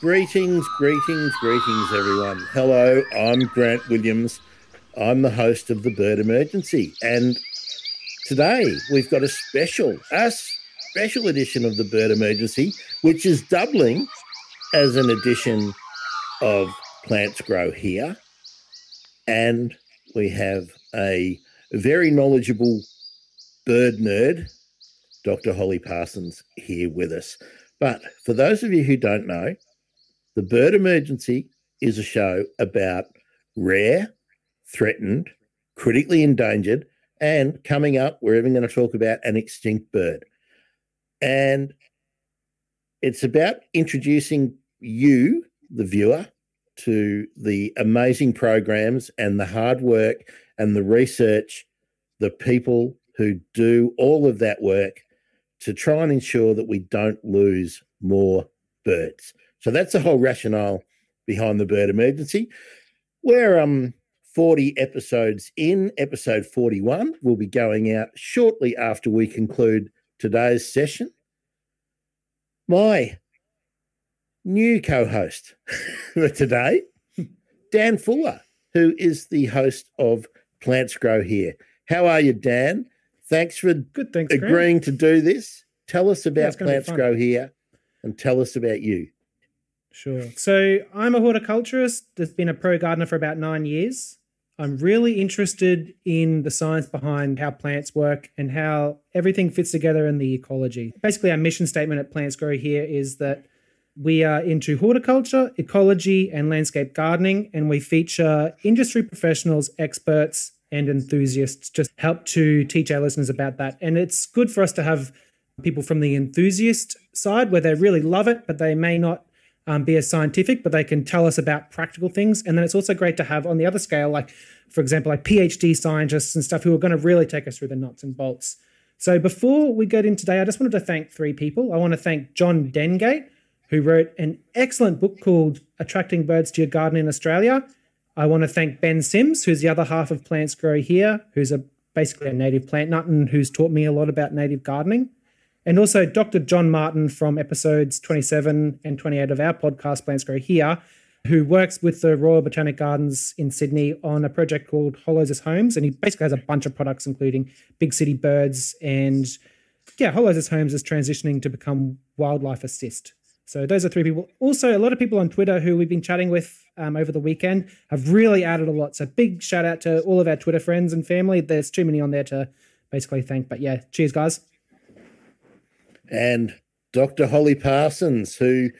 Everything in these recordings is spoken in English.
Greetings, greetings, greetings, everyone. Hello, I'm Grant Williams. I'm the host of the Bird Emergency, and today we've got a special, a special edition of the Bird Emergency, which is doubling as an edition of Plants Grow Here. And we have a very knowledgeable bird nerd, Dr. Holly Parsons, here with us. But for those of you who don't know, the Bird Emergency is a show about rare, threatened, critically endangered, and coming up, we're even going to talk about an extinct bird. And it's about introducing you, the viewer, to the amazing programs and the hard work and the research, the people who do all of that work to try and ensure that we don't lose more birds. So that's the whole rationale behind the bird emergency. We're um 40 episodes in, episode 41 will be going out shortly after we conclude today's session. My new co-host for today, Dan Fuller, who is the host of Plants Grow Here. How are you, Dan? Thanks for good thanks, agreeing to do this. Tell us about yeah, Plants Grow Here and tell us about you. Sure. So I'm a horticulturist that's been a pro gardener for about nine years. I'm really interested in the science behind how plants work and how everything fits together in the ecology. Basically, our mission statement at Plants Grow here is that we are into horticulture, ecology, and landscape gardening, and we feature industry professionals, experts, and enthusiasts just help to teach our listeners about that. And it's good for us to have people from the enthusiast side where they really love it, but they may not um, be as scientific, but they can tell us about practical things. And then it's also great to have on the other scale, like, for example, like PhD scientists and stuff who are going to really take us through the nuts and bolts. So before we get in today, I just wanted to thank three people. I want to thank John Dengate, who wrote an excellent book called Attracting Birds to Your Garden in Australia. I want to thank Ben Sims, who's the other half of Plants Grow Here, who's a basically a native plant nut and who's taught me a lot about native gardening. And also Dr. John Martin from episodes 27 and 28 of our podcast, Plants Grow Here, who works with the Royal Botanic Gardens in Sydney on a project called Hollows as Homes. And he basically has a bunch of products, including big city birds. And yeah, Hollows as Homes is transitioning to become Wildlife Assist. So those are three people. Also, a lot of people on Twitter who we've been chatting with um, over the weekend have really added a lot. So big shout out to all of our Twitter friends and family. There's too many on there to basically thank. But yeah, cheers, guys and Dr. Holly Parsons, who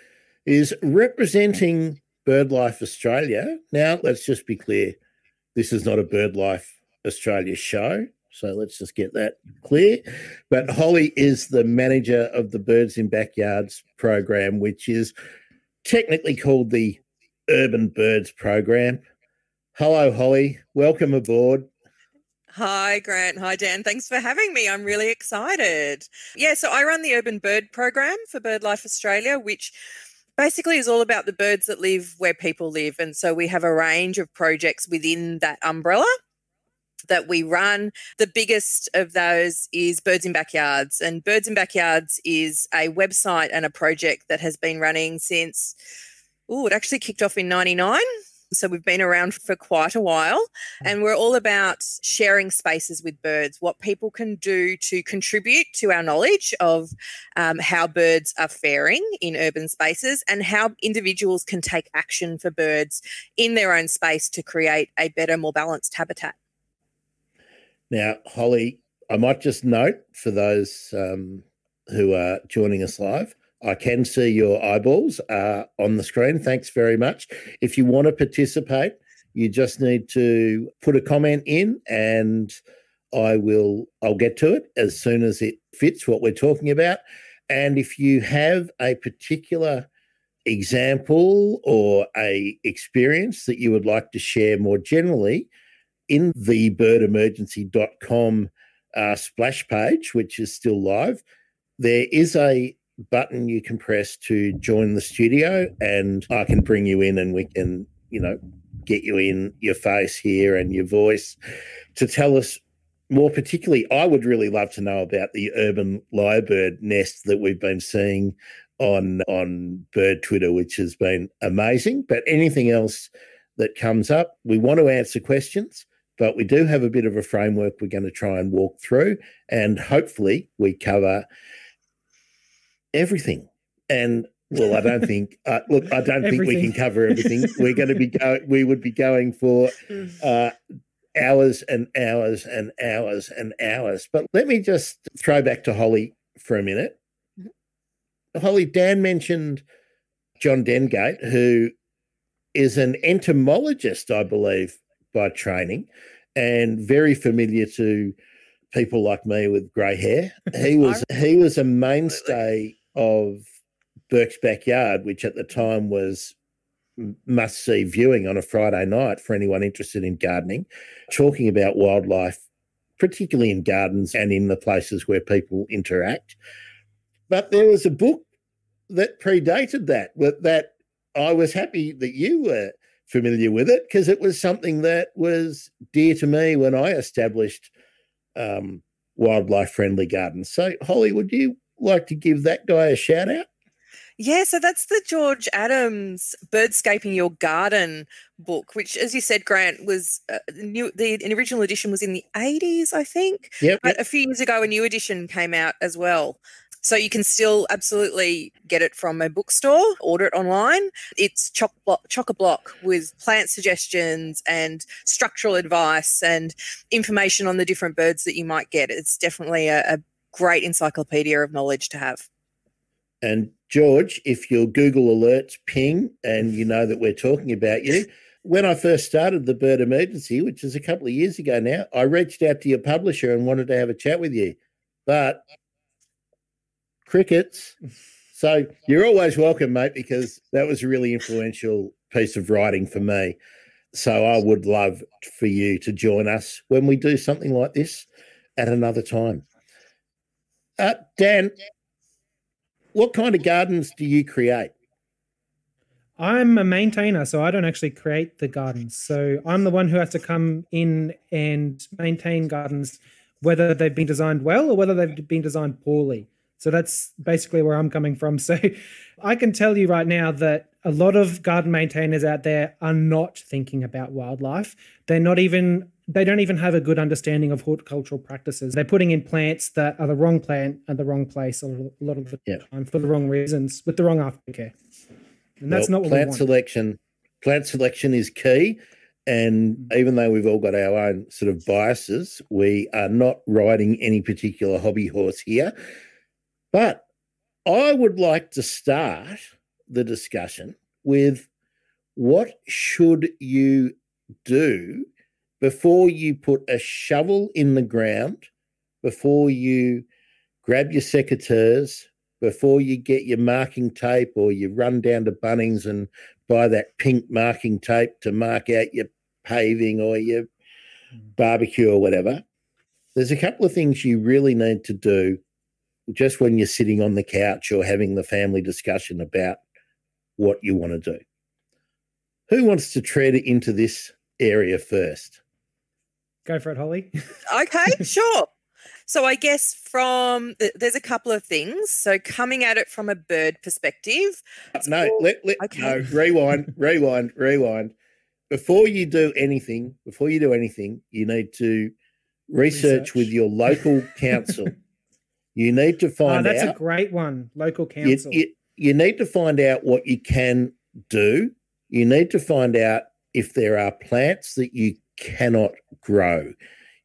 is representing BirdLife Australia. Now, let's just be clear this is not a BirdLife Australia show. So let's just get that clear. But Holly is the manager of the Birds in Backyards program, which is technically called the Urban Birds program. Hello, Holly. Welcome aboard. Hi, Grant. Hi, Dan. Thanks for having me. I'm really excited. Yeah, so I run the Urban Bird Program for BirdLife Australia, which basically is all about the birds that live where people live. And so we have a range of projects within that umbrella that we run. The biggest of those is Birds in Backyards. And Birds in Backyards is a website and a project that has been running since, oh, it actually kicked off in 99. So we've been around for quite a while and we're all about sharing spaces with birds, what people can do to contribute to our knowledge of um, how birds are faring in urban spaces and how individuals can take action for birds in their own space to create a better, more balanced habitat. Now, Holly, I might just note for those um, who are joining us live I can see your eyeballs uh, on the screen. Thanks very much. If you want to participate, you just need to put a comment in and I will I'll get to it as soon as it fits what we're talking about. And if you have a particular example or a experience that you would like to share more generally in the birdemergency.com uh, splash page, which is still live, there is a button you can press to join the studio, and I can bring you in and we can, you know, get you in your face here and your voice to tell us more particularly. I would really love to know about the urban lyrebird nest that we've been seeing on on bird Twitter, which has been amazing. But anything else that comes up, we want to answer questions, but we do have a bit of a framework we're going to try and walk through, and hopefully we cover everything. And well, I don't think. Uh, look, I don't think we can cover everything. We're going to be going. We would be going for uh, hours and hours and hours and hours. But let me just throw back to Holly for a minute. Holly, Dan mentioned John Dengate, who is an entomologist, I believe, by training, and very familiar to people like me with grey hair. He was he was a mainstay of Burke's Backyard, which at the time was must see viewing on a Friday night for anyone interested in gardening, talking about wildlife, particularly in gardens and in the places where people interact. But there was a book that predated that, that I was happy that you were familiar with it because it was something that was dear to me when I established um, wildlife friendly gardens. So, Holly, would you like to give that guy a shout out? Yeah, so that's the George Adams Birdscaping Your Garden book, which, as you said, Grant was uh, new. The original edition was in the eighties, I think. Yep, But a few years ago, a new edition came out as well. So you can still absolutely get it from a bookstore, order it online. It's chock block, chock a block with plant suggestions and structural advice and information on the different birds that you might get. It's definitely a, a great encyclopedia of knowledge to have. And George, if your Google alerts ping and you know that we're talking about you, when I first started the Bird Emergency, which is a couple of years ago now, I reached out to your publisher and wanted to have a chat with you. But crickets. So you're always welcome, mate, because that was a really influential piece of writing for me. So I would love for you to join us when we do something like this at another time. Uh, Dan, what kind of gardens do you create? I'm a maintainer, so I don't actually create the gardens. So I'm the one who has to come in and maintain gardens, whether they've been designed well or whether they've been designed poorly. So that's basically where I'm coming from. So I can tell you right now that a lot of garden maintainers out there are not thinking about wildlife. They're not even they don't even have a good understanding of horticultural practices. They're putting in plants that are the wrong plant at the wrong place a lot of the yep. time for the wrong reasons with the wrong aftercare. And that's well, not plant selection. Plant selection is key. And mm. even though we've all got our own sort of biases, we are not riding any particular hobby horse here. But I would like to start the discussion with what should you do before you put a shovel in the ground, before you grab your secateurs, before you get your marking tape or you run down to Bunnings and buy that pink marking tape to mark out your paving or your mm. barbecue or whatever. There's a couple of things you really need to do just when you're sitting on the couch or having the family discussion about what you want to do. Who wants to tread into this area first? Go for it, Holly. okay, sure. So I guess from there's a couple of things. So coming at it from a bird perspective. No, let, let okay. no rewind, rewind, rewind. Before you do anything, before you do anything, you need to research, research. with your local council you need to oh, find oh, that's out. That's a great one. Local council. You, you, you need to find out what you can do. You need to find out if there are plants that you cannot grow.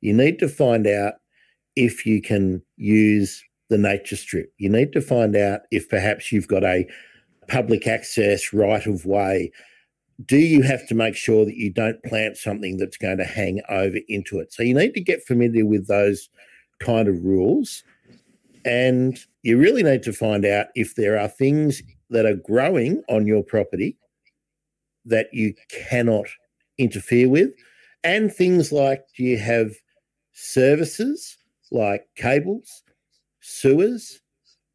You need to find out if you can use the nature strip. You need to find out if perhaps you've got a public access right of way. Do you have to make sure that you don't plant something that's going to hang over into it? So you need to get familiar with those kind of rules. And you really need to find out if there are things that are growing on your property that you cannot interfere with, and things like do you have services like cables, sewers,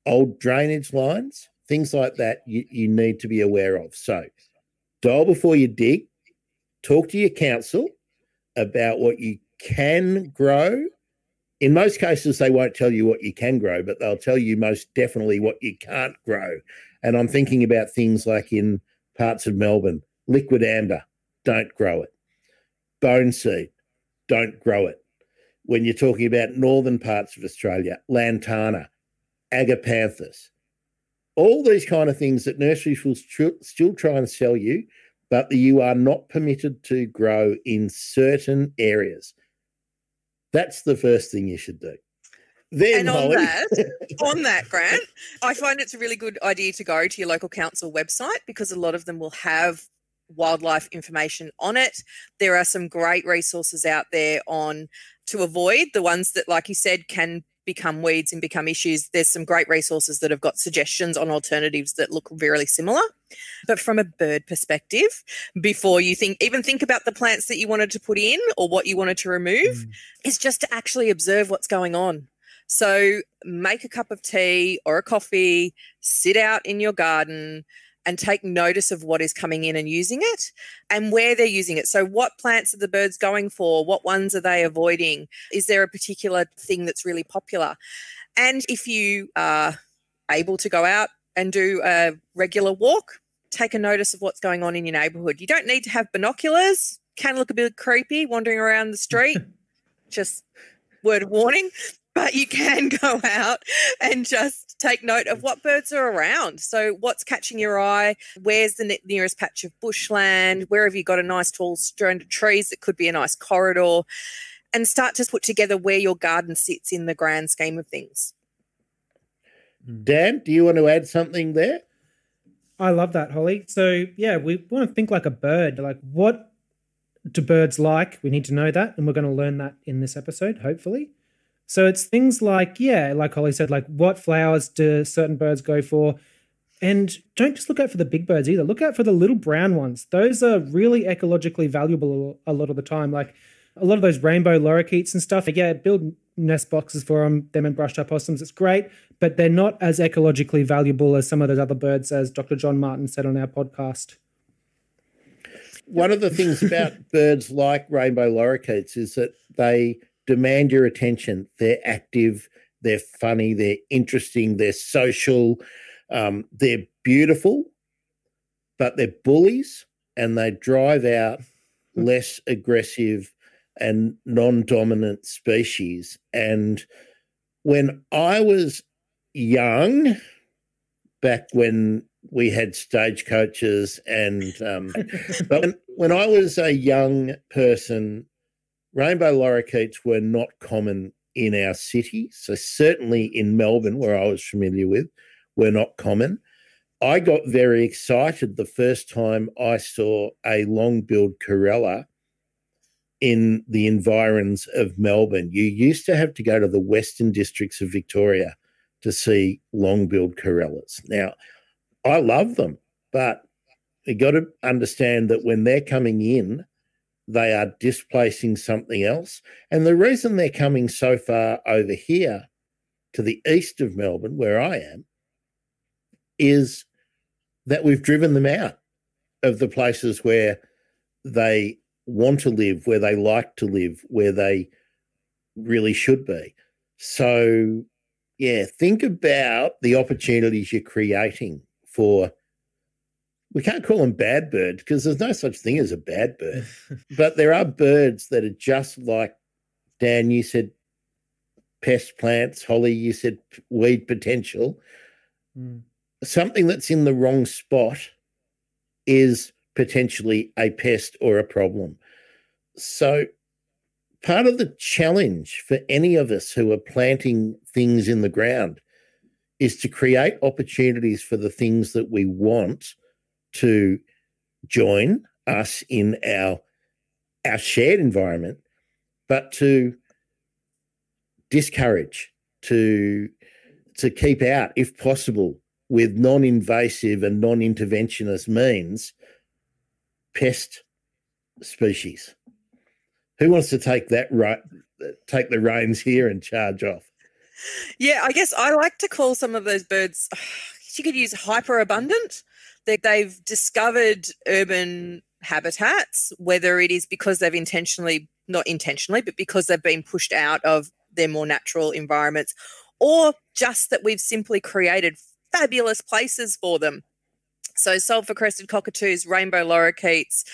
old drainage lines, things like that you, you need to be aware of. So, dial before you dig, talk to your council about what you can grow in most cases, they won't tell you what you can grow, but they'll tell you most definitely what you can't grow. And I'm thinking about things like in parts of Melbourne, liquidambar, don't grow it. Bone seed, don't grow it. When you're talking about northern parts of Australia, lantana, agapanthus, all these kind of things that nurseries will still try and sell you, but you are not permitted to grow in certain areas. That's the first thing you should do. Then, and on that, on that, Grant, I find it's a really good idea to go to your local council website because a lot of them will have wildlife information on it. There are some great resources out there on to avoid the ones that, like you said, can become weeds and become issues. There's some great resources that have got suggestions on alternatives that look really similar. But from a bird perspective, before you think even think about the plants that you wanted to put in or what you wanted to remove, mm. is just to actually observe what's going on. So make a cup of tea or a coffee, sit out in your garden and take notice of what is coming in and using it and where they're using it. So, what plants are the birds going for? What ones are they avoiding? Is there a particular thing that's really popular? And if you are able to go out and do a regular walk, take a notice of what's going on in your neighborhood. You don't need to have binoculars, can look a bit creepy wandering around the street. Just word of warning but you can go out and just take note of what birds are around. So, what's catching your eye? Where's the nearest patch of bushland? Where have you got a nice tall strand of trees that could be a nice corridor? And start to put together where your garden sits in the grand scheme of things. Dan, do you want to add something there? I love that, Holly. So, yeah, we want to think like a bird. Like, what do birds like? We need to know that. And we're going to learn that in this episode, hopefully. So it's things like, yeah, like Holly said, like what flowers do certain birds go for? And don't just look out for the big birds either. Look out for the little brown ones. Those are really ecologically valuable a lot of the time. Like a lot of those rainbow lorikeets and stuff. Yeah, build nest boxes for them, them and brushed opossums. It's great, but they're not as ecologically valuable as some of those other birds, as Dr. John Martin said on our podcast. One of the things about birds like rainbow lorikeets is that they demand your attention. They're active, they're funny, they're interesting, they're social, um, they're beautiful, but they're bullies and they drive out less aggressive and non dominant species. And when I was young, back when we had stagecoaches and um, but when, when I was a young person rainbow lorikeets were not common in our city. So, certainly in Melbourne, where I was familiar with, were not common. I got very excited the first time I saw a long billed corella in the environs of Melbourne. You used to have to go to the western districts of Victoria to see long billed corellas. Now, I love them, but you got to understand that when they're coming in, they are displacing something else. And the reason they're coming so far over here to the east of Melbourne, where I am, is that we've driven them out of the places where they want to live, where they like to live, where they really should be. So, yeah, think about the opportunities you're creating for we can't call them bad birds because there's no such thing as a bad bird. but there are birds that are just like Dan, you said pest plants, Holly, you said weed potential. Mm. Something that's in the wrong spot is potentially a pest or a problem. So, part of the challenge for any of us who are planting things in the ground is to create opportunities for the things that we want to join us in our our shared environment, but to discourage, to to keep out, if possible, with non-invasive and non-interventionist means, pest species. Who wants to take that right? Take the reins here and charge off. Yeah, I guess I like to call some of those birds. You could use hyper abundant they've discovered urban habitats, whether it is because they've intentionally, not intentionally, but because they've been pushed out of their more natural environments, or just that we've simply created fabulous places for them. So sulfur crested cockatoos, rainbow lorikeets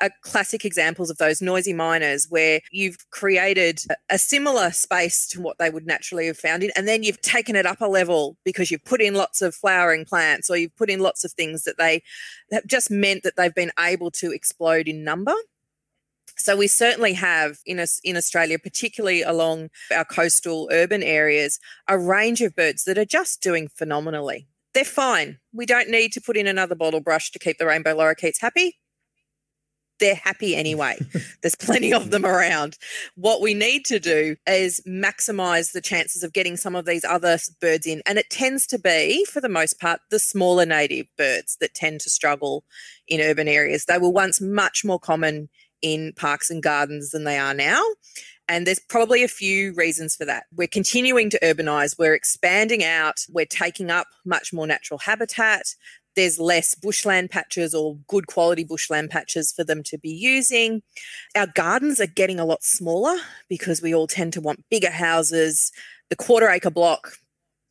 are classic examples of those noisy miners where you've created a similar space to what they would naturally have found in, and then you've taken it up a level because you've put in lots of flowering plants or you've put in lots of things that they have just meant that they've been able to explode in number. So we certainly have in us in Australia, particularly along our coastal urban areas, a range of birds that are just doing phenomenally. They're fine. We don't need to put in another bottle brush to keep the rainbow lorikeets happy. They're happy anyway. There's plenty of them around. What we need to do is maximize the chances of getting some of these other birds in. And it tends to be, for the most part, the smaller native birds that tend to struggle in urban areas. They were once much more common in parks and gardens than they are now. And there's probably a few reasons for that. We're continuing to urbanize, we're expanding out, we're taking up much more natural habitat. There's less bushland patches or good quality bushland patches for them to be using. Our gardens are getting a lot smaller because we all tend to want bigger houses. The quarter acre block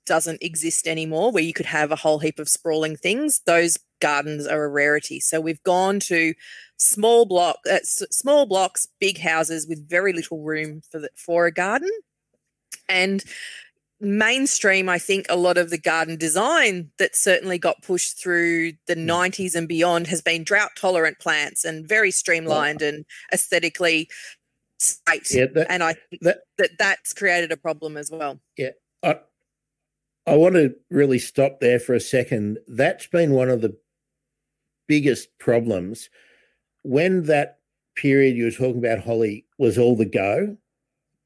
doesn't exist anymore where you could have a whole heap of sprawling things. Those gardens are a rarity. So we've gone to small block, uh, s- small blocks, big houses with very little room for the, for a garden, and mainstream. I think a lot of the garden design that certainly got pushed through the Mm. 90s and beyond has been drought tolerant plants and very streamlined and aesthetically straight. Yeah, that, and I think that- that that's created a problem as well. Yeah. I, I want to really stop there for a second. That's been one of the biggest problems. When that period you were talking about, Holly, was all the go,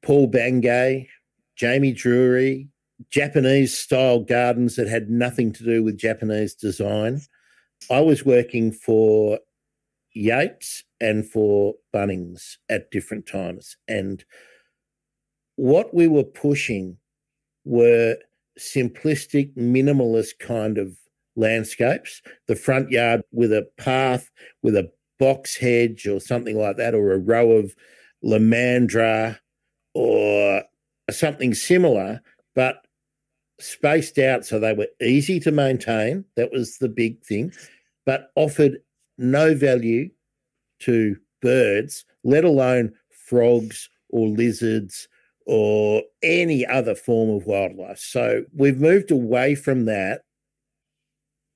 Paul Bangay, Jamie Durie, Japanese style gardens that had nothing to do with Japanese design. I was working for Yates and for Bunnings at different times. And what we were pushing were simplistic, minimalist kind of landscapes. The front yard with a path, with a box hedge or something like that, or a row of lomandra or something similar, but spaced out so they were easy to maintain. That was the big thing, but offered no value to birds, let alone frogs or lizards or any other form of wildlife. So we've moved away from that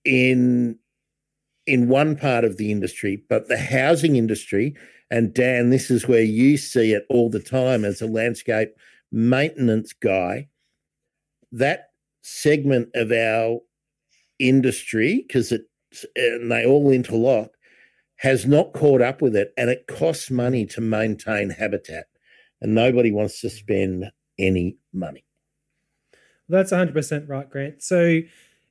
in in one part of the industry, but the housing industry, and Dan, this is where you see it all the time as a landscape maintenance guy, that segment of our industry, because it and they all interlock, has not caught up with it, and it costs money to maintain habitat and nobody wants to spend any money. That's 100% right, Grant. So,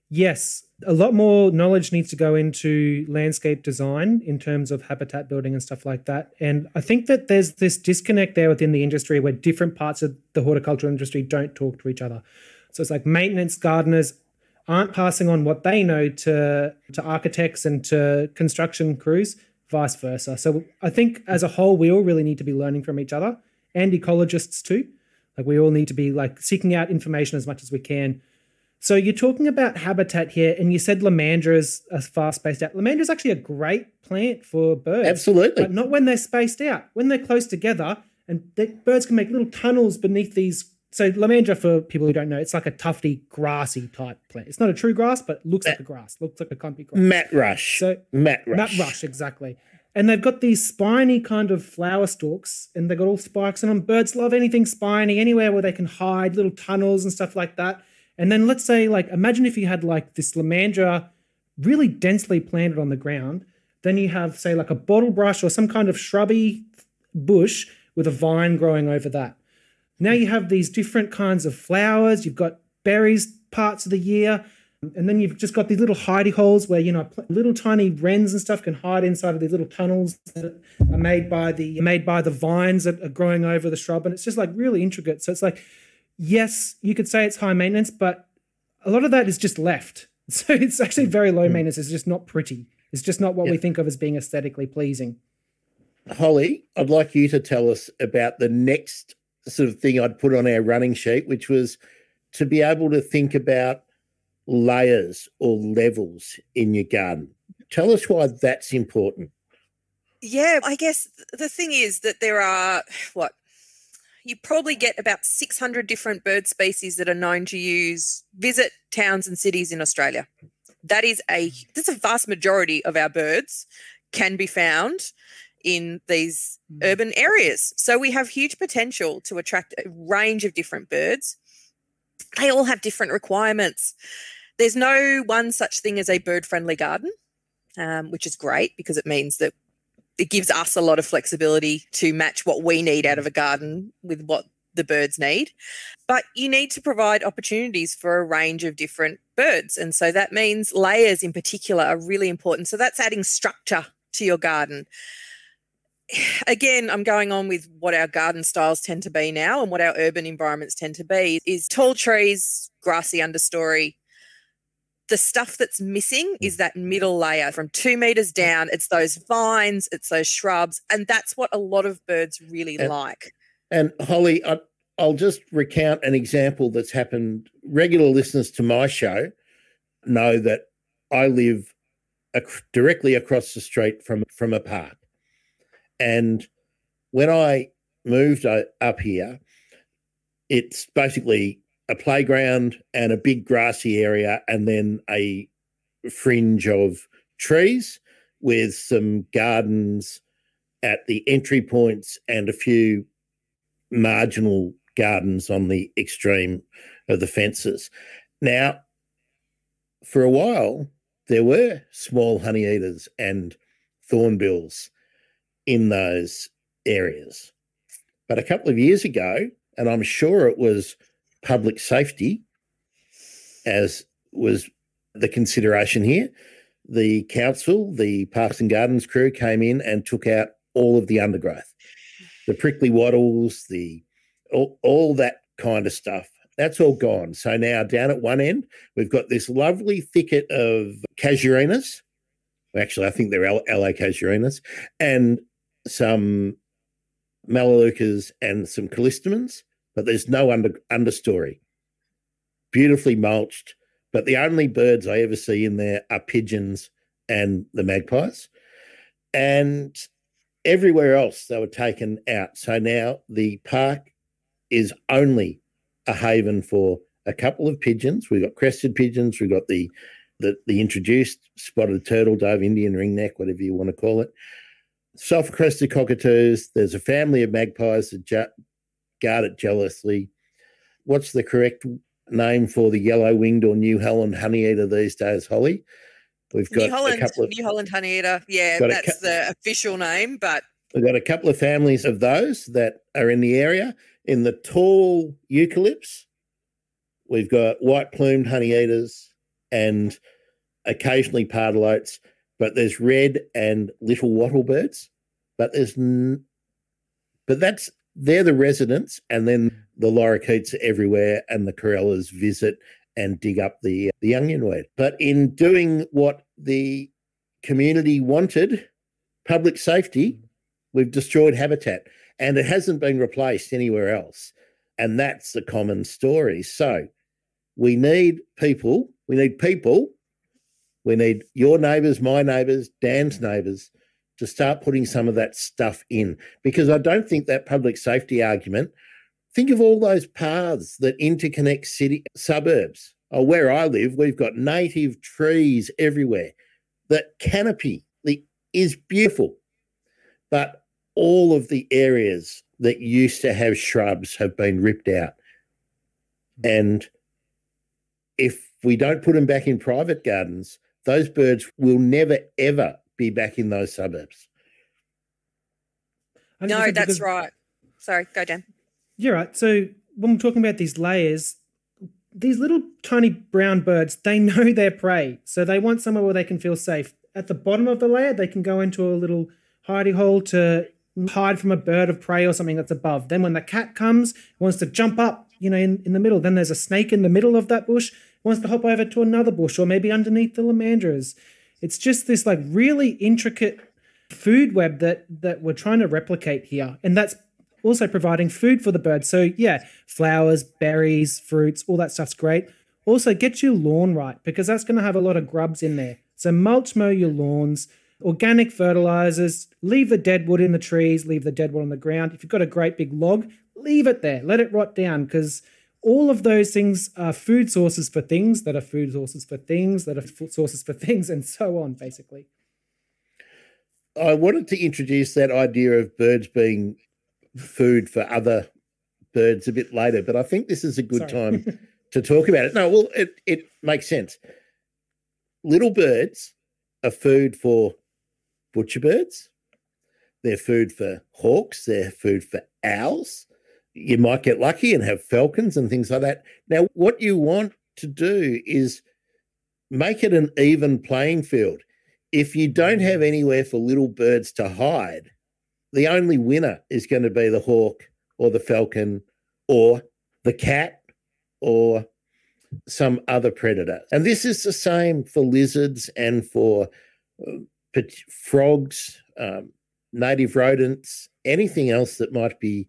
yes, a lot more knowledge needs to go into landscape design in terms of habitat building and stuff like that. And I think that there's this disconnect there within the industry where different parts of the horticultural industry don't talk to each other. So, it's like maintenance gardeners aren't passing on what they know to, to architects and to construction crews, vice versa. So, I think as a whole, we all really need to be learning from each other and ecologists too. Like we all need to be like seeking out information as much as we can. So you're talking about habitat here, and you said lomandra is a far spaced out. Lomandra is actually a great plant for birds, Absolutely. but not when they're spaced out. When they're close together, and the birds can make little tunnels beneath these. So lomandra, for people who don't know, it's like a tufty, grassy type plant. It's not a true grass, but looks like a grass. Looks like a clumpy grass. Mat rush. So Mat rush. Nut rush, exactly. And they've got these spiny kind of flower stalks, and they've got all spikes on them. Birds love anything spiny, anywhere where they can hide, little tunnels and stuff like that. And then let's say, like, imagine if you had like this Lomandra really densely planted on the ground. Then you have, say, like a bottle brush or some kind of shrubby bush with a vine growing over that. Now you have these different kinds of flowers. You've got berries parts of the year. And then you've just got these little hidey holes where you know little tiny wrens and stuff can hide inside of these little tunnels that are made by the made by the vines that are growing over the shrub, and it's just like really intricate. So it's like, yes, you could say it's high maintenance, but a lot of that is just left. So it's actually mm. very low mm. maintenance. It's just not pretty. It's just not what we think of as being aesthetically pleasing. Holly, I'd like you to tell us about the next sort of thing I'd put on our running sheet, which was to be able to think about layers or levels in your garden. Tell us why that's important. Yeah, I guess the thing is that there are what you probably get about 600 different bird species that are known to use visit towns and cities in Australia. That is a that's a vast majority of our birds can be found in these mm. urban areas. So we have huge potential to attract a range of different birds. They all have different requirements. There's no one such thing as a bird friendly garden, um, which is great because it means that it gives us a lot of flexibility to match what we need out of a garden with what the birds need. But you need to provide opportunities for a range of different birds. And so that means layers in particular are really important. So that's adding structure to your garden. Again, I'm going on with what our garden styles tend to be now and what our urban environments tend to be is tall trees, grassy understory, the stuff that's missing is that mm-hmm. middle layer from two meters down. It's those vines, it's those shrubs, and that's what a lot of birds really and, like. And Holly, I, I'll just recount an example that's happened. Regular listeners to my show know that I live ac- directly across the street from from a park, and when I moved uh, up here, it's basically a playground and a big grassy area, and then a fringe of trees with some gardens at the entry points and a few marginal gardens on the extreme of the fences. Now, for a while, there were small honey eaters and thornbills in those areas. But a couple of years ago, and I'm sure it was public safety as was the consideration here. The council, the Parks and Gardens crew came in and took out all of the undergrowth, the prickly wattles, the all, all that kind of stuff. That's all gone. So now down at one end, we've got this lovely thicket of casuarinas. Actually, I think they're Allocasuarinas and some melaleucas and some callistemons but there's no under understory. Beautifully mulched, but the only birds I ever see in there are pigeons and the magpies. And everywhere else they were taken out. So now the park is only a haven for a couple of pigeons. We've got crested pigeons, we've got the the, the introduced spotted turtle dove, Indian ringneck, whatever you want to call it. Sulfur crested cockatoos. There's a family of magpies that guard it jealously. What's the correct name for the yellow winged or New Holland honeyeater these days, Holly? We've got New Holland, a couple of, New Holland honeyeater. Yeah, that's the official name, but we've got a couple of families of those that are in the area. In the tall eucalypts, we've got white plumed honeyeaters and occasionally pardalotes, but there's red and little wattlebirds. But there's, n- but that's they're the residents, and then the lorikeets are everywhere, and the corellas visit and dig up the uh, the onion weed. But in doing what the community wanted, public safety, we've destroyed habitat, and it hasn't been replaced anywhere else. And that's the common story. So we need people. We need people. We need your neighbours, my neighbours, Dan's neighbours to start putting some of that stuff in because I don't think that public safety argument. Think of all those paths that interconnect city suburbs. Oh, where I live, we've got native trees everywhere. The canopy the, is beautiful, but all of the areas that used to have shrubs have been ripped out. Hmm. And if we don't put them back in private gardens, those birds will never, ever be back in those suburbs. No, that's right. Sorry, go Dan. You're right. So when we're talking about these layers, these little tiny brown birds, they know their prey. So they want somewhere where they can feel safe. At the bottom of the layer, they can go into a little hidey hole to hide from a bird of prey or something that's above. Then when the cat comes, wants to jump up, you know, in, in the middle. Then there's a snake in the middle of that bush, wants to hop over to another bush or maybe underneath the lomandras. It's just this like really intricate food web that that we're trying to replicate here, and that's also providing food for the birds. So yeah, flowers, berries, fruits, all that stuff's great. Also, get your lawn right because that's going to have a lot of grubs in there. So, mulch mow your lawns, organic fertilizers, leave the dead wood in the trees, leave the dead wood on the ground. If you've got a great big log, leave it there, let it rot down because all of those things are food sources for things that are food sources for things that are food sources for things, and so on, basically. I wanted to introduce that idea of birds being food for other birds a bit later, but I think this is a good Sorry. time to talk about it. No, well, it, it makes sense. Little birds are food for butcher birds, they're food for hawks, they're food for owls. You might get lucky and have falcons and things like that. Now, what you want to do is make it an even playing field. If you don't have anywhere for little birds to hide, the only winner is going to be the hawk or the falcon or the cat or some other predator. And this is the same for lizards and for uh, frogs, um, native rodents, anything else that might be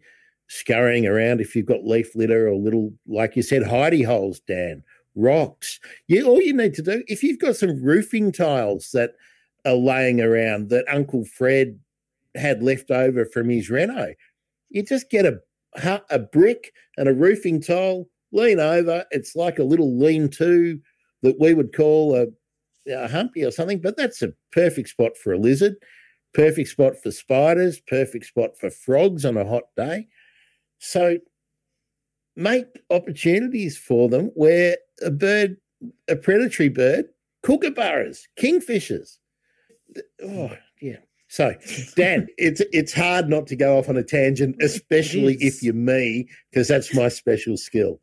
scurrying around if you've got leaf litter or little, like you said, hidey holes, Dan, rocks. You, all you need to do, if you've got some roofing tiles that are laying around that Uncle Fred had left over from his reno, you just get a a brick and a roofing tile, lean over. It's like a little lean-to that we would call a, a humpy or something, but that's a perfect spot for a lizard, perfect spot for spiders, perfect spot for frogs on a hot day. So make opportunities for them where a bird, a predatory bird, kookaburras, kingfishers. Oh, yeah. So, Dan, it's it's hard not to go off on a tangent, especially if you're me, because that's my special skill.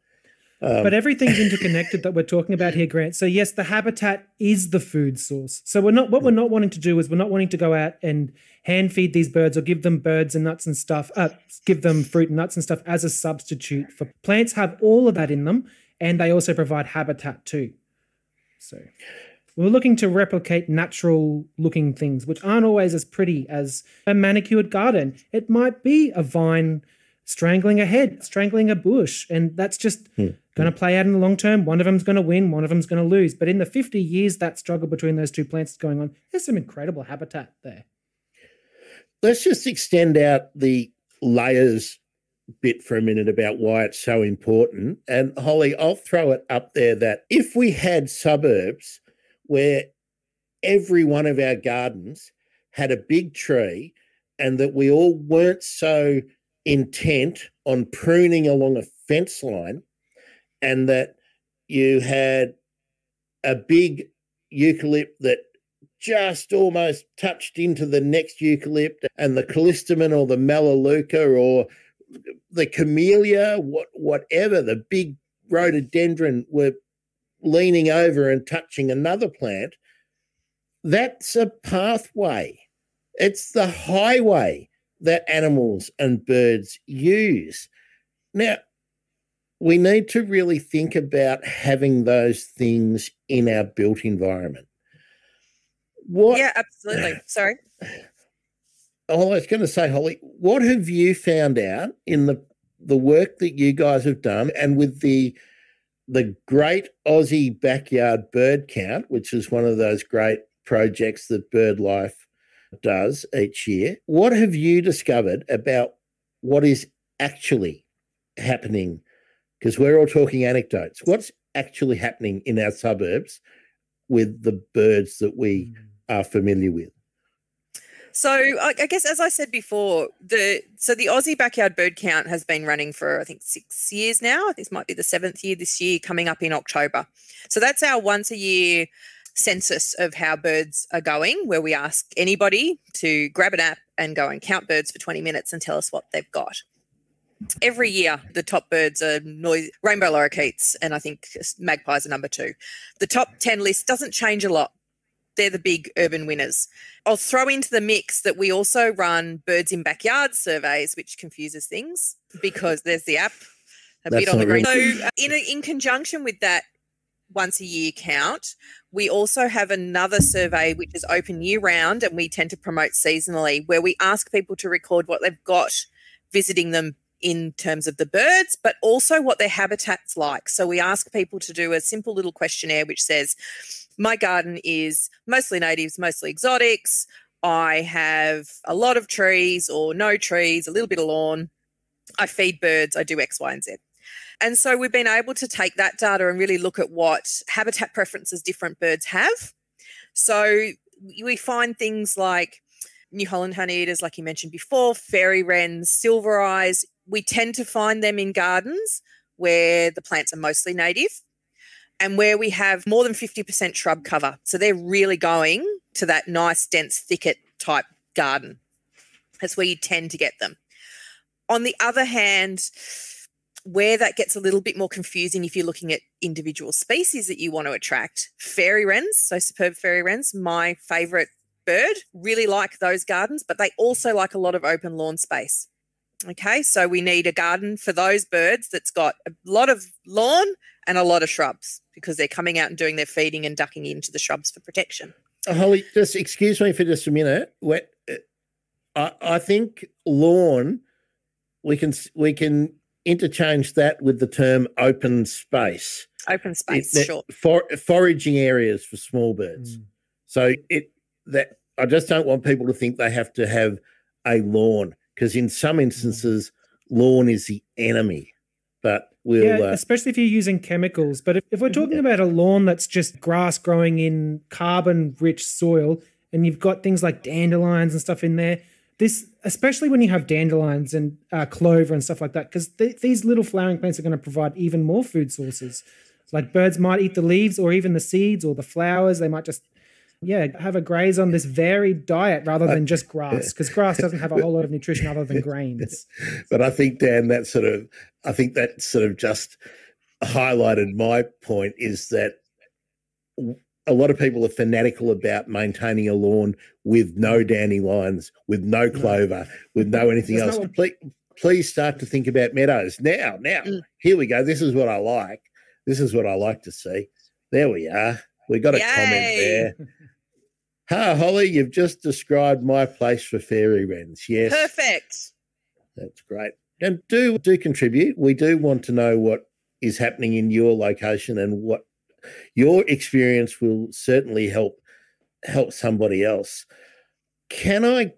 Um, but everything's interconnected that we're talking about here, Grant. So yes, the habitat is the food source. So we're not what we're not wanting to do is we're not wanting to go out and hand feed these birds or give them birds and nuts and stuff, uh, give them fruit and nuts and stuff as a substitute for plants. Have all of that in them, and they also provide habitat too. So we're looking to replicate natural looking things, which aren't always as pretty as a manicured garden. It might be a vine strangling a head, strangling a bush, and that's just Hmm. Going to play out in the long term. One of them's going to win, one of them's going to lose. But in the 50 years that struggle between those two plants is going on, there's some incredible habitat there. let's just extend out the layers bit for a minute about why it's so important. And Holly, I'll throw it up there that if we had suburbs where every one of our gardens had a big tree and that we all weren't so intent on pruning along a fence line and that you had a big eucalypt that just almost touched into the next eucalypt and the callistemon or the melaleuca or the camellia, what, whatever, the big rhododendron were leaning over and touching another plant. That's a pathway. It's the highway that animals and birds use. Now, we need to really think about having those things in our built environment. What Yeah, absolutely. Sorry. Oh, I was going to say, Holly, what have you found out in the the work that you guys have done, and with the the Great Aussie Backyard Bird Count, which is one of those great projects that BirdLife does each year? What have you discovered about what is actually happening? Because we're all talking anecdotes. What's actually happening in our suburbs with the birds that we hmm. are familiar with? So I, I guess as I said before, the so the Aussie backyard bird count has been running for I think six years now. I think this might be the seventh year this year, coming up in October. So that's our once a year census of how birds are going, where we ask anybody to grab an app and go and count birds for 20 minutes and tell us what they've got. Every year, the top birds are noise, rainbow lorikeets, and I think magpies are number two. The top 10 list doesn't change a lot. They're the big urban winners. I'll throw into the mix that we also run birds in backyards surveys, which confuses things because there's the app a That's bit on the green. really- So, in, in conjunction with that once a year count, we also have another survey which is open year round and we tend to promote seasonally where we ask people to record what they've got visiting them in terms of the birds, but also what their habitat's like. So we ask people to do a simple little questionnaire which says, My garden is mostly natives, mostly exotics. I have a lot of trees or no trees, a little bit of lawn. I feed birds, I do X, Y, and Z. And so we've been able to take that data and really look at what habitat preferences different birds have. So we find things like New Holland honeyeaters, like you mentioned before, fairy wrens, silver eyes. We tend to find them in gardens where the plants are mostly native and where we have more than 50% shrub cover. So they're really going to that nice, dense thicket type garden. That's where you tend to get them. On the other hand, where that gets a little bit more confusing if you're looking at individual species that you want to attract, fairy wrens, so superb fairy wrens, my favorite bird, really like those gardens, but they also like a lot of open lawn space. Okay, so we need a garden for those birds that's got a lot of lawn and a lot of shrubs because they're coming out and doing their feeding and ducking into the shrubs for protection. Uh, Holly, just excuse me for just a minute. What, I, I think lawn, we can we can interchange that with the term open space. Open space, It- sure. For, foraging areas for small birds. Mm. So it that I just don't want people to think they have to have a lawn because in some instances lawn is the enemy. But we'll yeah, uh, especially if you're using chemicals. But if, if we're talking about a lawn that's just grass growing in carbon rich soil and you've got things like dandelions and stuff in there, this, especially when you have dandelions and uh, clover and stuff like that, because th- these little flowering plants are going to provide even more food sources. Like birds might eat the leaves or even the seeds or the flowers. They might just, yeah, have a graze on this varied diet rather than just grass, because grass doesn't have a whole lot of nutrition other than grains. but I think Dan, that sort of, I think that sort of just highlighted my point is that a lot of people are fanatical about maintaining a lawn with no dandelions, with no clover, with no anything There's else. no- please, please start to think about meadows now. Now, Mm. here we go. This is what I like. This is what I like to see. There we are. We got a comment there. Ha, Holly, you've just described my place for fairy wrens. Yes. Perfect. That's great. And do do contribute. We do want to know what is happening in your location and what your experience will certainly help help somebody else. Can I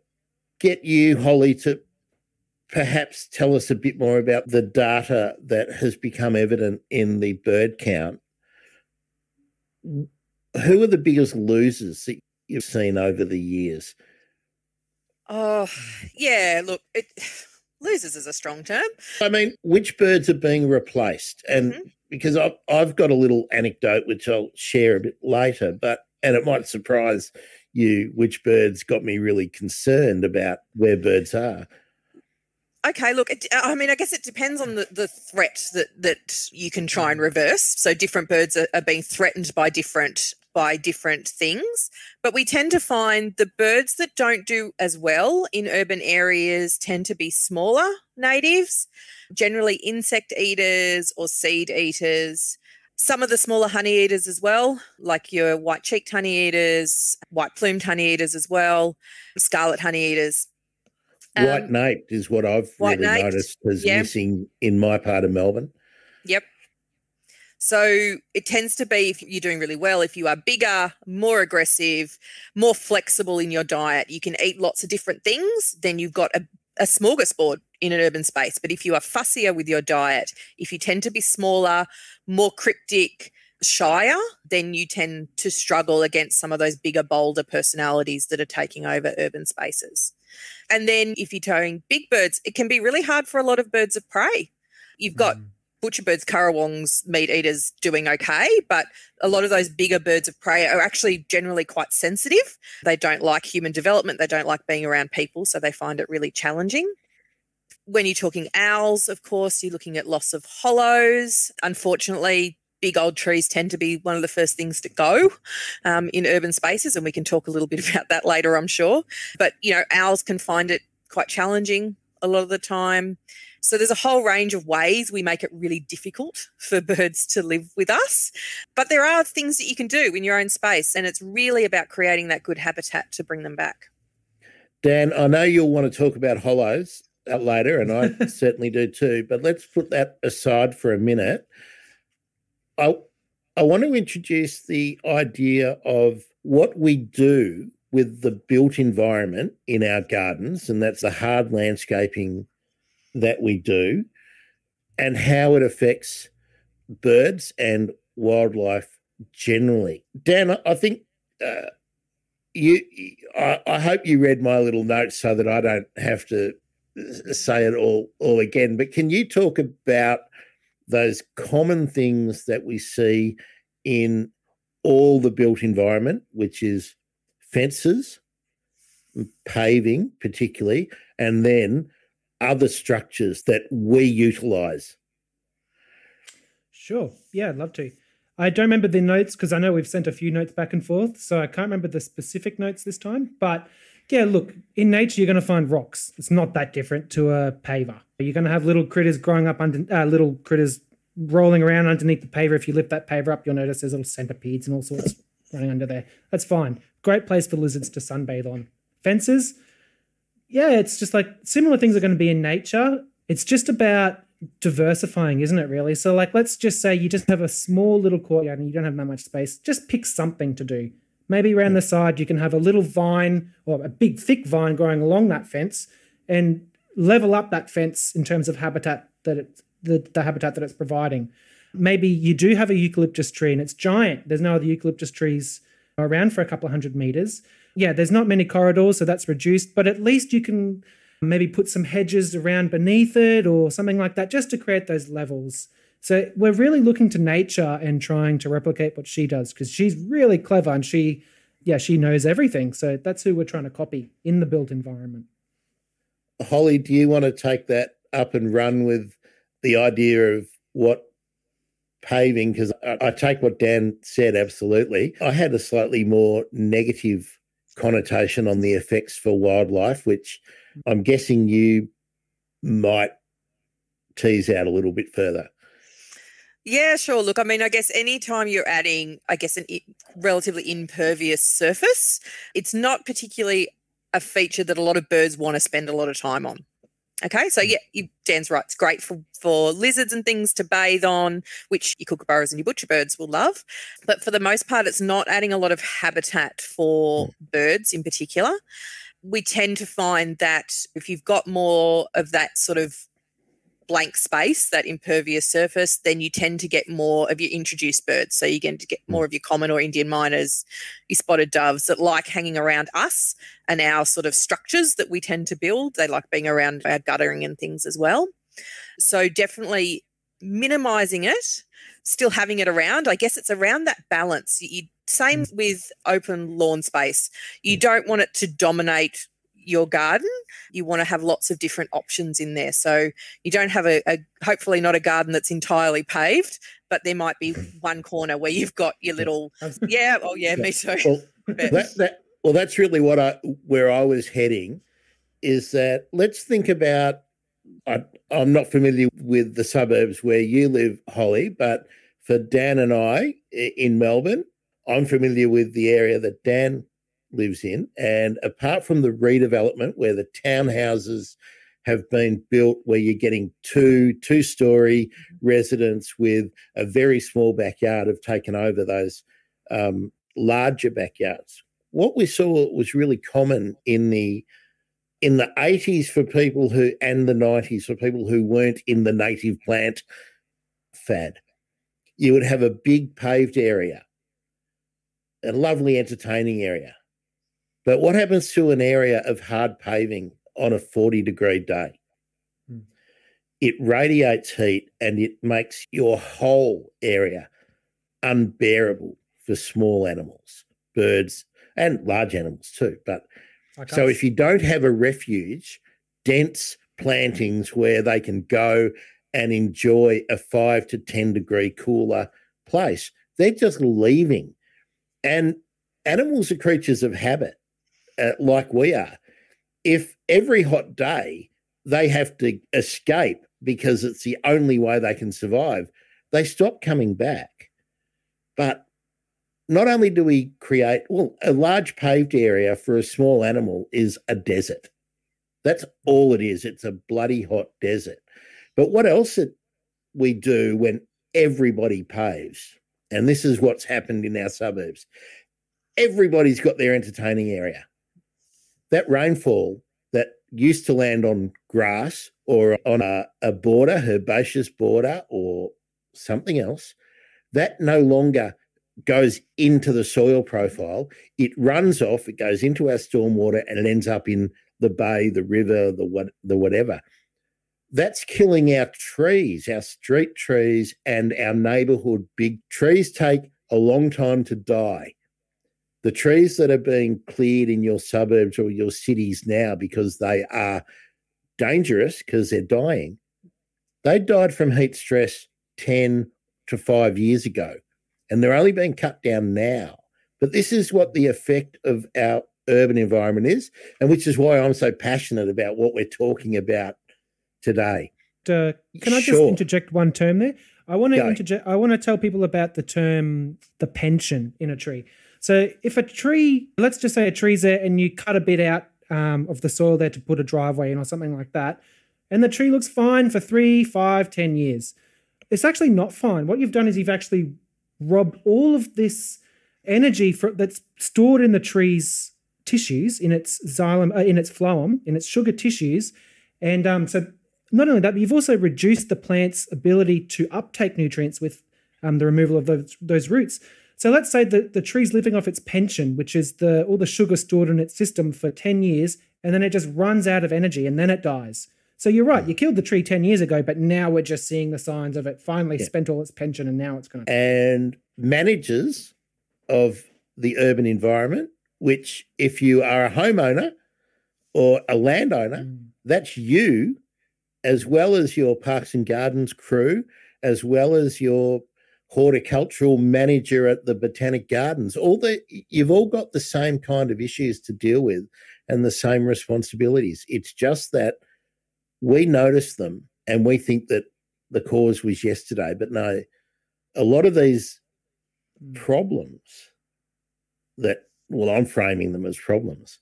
get you, Holly, to perhaps tell us a bit more about the data that has become evident in the bird count? Who are the biggest losers that you've seen over the years? Oh, yeah. Look, it, losers is a strong term. I mean, which birds are being replaced? And Mhm. because I've, I've got a little anecdote which I'll share a bit later, but and it might surprise you which birds got me really concerned about where birds are. Okay, look, it, I mean, I guess it depends on the, the threat that, that you can try and reverse. So different birds are, are being threatened by different by different things. But we tend to find the birds that don't do as well in urban areas tend to be smaller natives, generally insect eaters or seed eaters. Some of the smaller honey eaters as well, like your white cheeked honey eaters, white plumed honey eaters as well, scarlet honey eaters. White Um, nape is what I've really noticed is missing in my part of Melbourne. Yep. So it tends to be if you're doing really well, if you are bigger, more aggressive, more flexible in your diet, you can eat lots of different things, then you've got a, a smorgasbord in an urban space. But if you are fussier with your diet, if you tend to be smaller, more cryptic, shyer, then you tend to struggle against some of those bigger, bolder personalities that are taking over urban spaces. And then if you're towing big birds, it can be really hard for a lot of birds of prey. You've got Mm. Butcherbirds, currawongs, meat eaters doing okay, but a lot of those bigger birds of prey are actually generally quite sensitive. They don't like human development, they don't like being around people, so they find it really challenging. When you're talking owls, of course, you're looking at loss of hollows. Unfortunately, big old trees tend to be one of the first things to go um, in urban spaces, and we can talk a little bit about that later, I'm sure. But you know, owls can find it quite challenging a lot of the time. So there's a whole range of ways we make it really difficult for birds to live with us. But there are things that you can do in your own space, and it's really about creating that good habitat to bring them back. Dan, I know you'll want to talk about hollows uh, later, and I certainly do too. But let's put that aside for a minute. I I want to introduce the idea of what we do with the built environment in our gardens, and that's the hard landscaping that we do, and how it affects birds and wildlife generally. Dan, I think uh, you. I, I hope you read my little notes so that I don't have to say it all all again. But can you talk about those common things that we see in all the built environment, which is fences, paving, particularly, and then other structures that we utilize? Sure. Yeah, I'd love to. I don't remember the notes because I know we've sent a few notes back and forth, so I can't remember the specific notes this time. But yeah, look, in nature, you're going to find rocks. It's not that different to a paver. You're going to have little critters growing up under, uh, little critters rolling around underneath the paver. If you lift that paver up, you'll notice there's little centipedes and all sorts running under there. That's fine. Great place for lizards to sunbathe on. Fences, yeah, it's just like similar things are going to be in nature. It's just about diversifying, isn't it, really? So, like, let's just say you just have a small little courtyard and you don't have that much space. Just pick something to do. Maybe around the side, you can have a little vine or a big, thick vine growing along that fence and level up that fence in terms of habitat that it, the, the habitat that it's providing. Maybe you do have a eucalyptus tree and it's giant. There's no other eucalyptus trees around for a couple of hundred meters. Yeah, there's not many corridors, so that's reduced, but at least you can maybe put some hedges around beneath it or something like that just to create those levels. So we're really looking to nature and trying to replicate what she does because she's really clever and she, yeah, she knows everything. So that's who we're trying to copy in the built environment. Holly, do you want to take that up and run with the idea of what paving? Because I, I take what Dan said absolutely. I had a slightly more negative connotation on the effects for wildlife, which I'm guessing you might tease out a little bit further. Yeah, sure. Look, I mean, I guess anytime you're adding, I guess, a relatively impervious surface, it's not particularly a feature that a lot of birds want to spend a lot of time on. Okay, so mm. yeah, you, Dan's right. It's great for, for lizards and things to bathe on, which your kookaburras and your butcherbirds will love. But for the most part, it's not adding a lot of habitat for mm. birds in particular we tend to find that if you've got more of that sort of blank space, that impervious surface, then you tend to get more of your introduced birds. So you're going to get more of your common or Indian mynas, your spotted doves that like hanging around us and our sort of structures that we tend to build. They like being around our guttering and things as well. So definitely minimizing it, still having it around. I guess it's around that balance. You same mm. with open lawn space. You mm. don't want it to dominate your garden. You want to have lots of different options in there. So you don't have a, a, hopefully not a garden that's entirely paved, but there might be one corner where you've got your little yeah. Oh yeah, me too. Well, that, that, well, that's really what I where I was heading. Is that let's think about. I, I'm not familiar with the suburbs where you live, Holly, but for Dan and I in Melbourne, I'm familiar with the area that Dan lives in. And apart from the redevelopment where the townhouses have been built where you're getting two two story residents with a very small backyard have taken over those um, larger backyards. What we saw was really common in the in the 80s for people who and the 90s for people who weren't in the native plant fad. You would have a big paved area a lovely entertaining area. But what happens to an area of hard paving on a 40 degree day? Hmm. It radiates heat and it makes your whole area unbearable for small animals, birds, and large animals too. But so if you don't have a refuge, dense plantings where they can go and enjoy a five to 10 degree cooler place, they're just leaving and animals are creatures of habit, uh, like we are. If every hot day they have to escape because it's the only way they can survive, they stop coming back. But not only do we create, well, a large paved area for a small animal is a desert. That's all it is. It's a bloody hot desert. But what else it, we do when everybody paves, and this is what's happened in our suburbs, everybody's got their entertaining area. That rainfall that used to land on grass or on a, a border, herbaceous border, or something else, that no longer goes into the soil profile. It runs off, it goes into our stormwater, and it ends up in the bay, the river, the what, the whatever. That's killing our trees, our street trees, and our neighborhood big trees take a long time to die. The trees that are being cleared in your suburbs or your cities now because they are dangerous because they're dying, they died from heat stress 10 to five years ago, and they're only being cut down now. But this is what the effect of our urban environment is, and which is why I'm so passionate about what we're talking about today. Uh, can I just Sure. interject one term there? I want to interject. I want to tell people about the term the pension in a tree. So if a tree, let's just say a tree's there, and you cut a bit out um, of the soil there to put a driveway in or something like that, and the tree looks fine for three, five, ten years, it's actually not fine. What you've done is you've actually robbed all of this energy for, that's stored in the tree's tissues, in its xylem, uh, in its phloem, in its sugar tissues, and um, so not only that, but you've also reduced the plant's ability to uptake nutrients with um, the removal of those, those roots. So let's say that the tree's living off its pension, which is the all the sugar stored in its system for 10 years, and then it just runs out of energy and then it dies. So you're right, you killed the tree 10 years ago, but now we're just seeing the signs of it finally Yeah. spent all its pension and now it's going to. and managers of the urban environment, which, if you are a homeowner or a landowner, mm. that's you, as well as your parks and gardens crew, as well as your horticultural manager at the botanic gardens. All the you've all got the same kind of issues to deal with and the same responsibilities. It's just that we notice them and we think that the cause was yesterday, but no, a lot of these Mm. problems that well i'm framing them as problems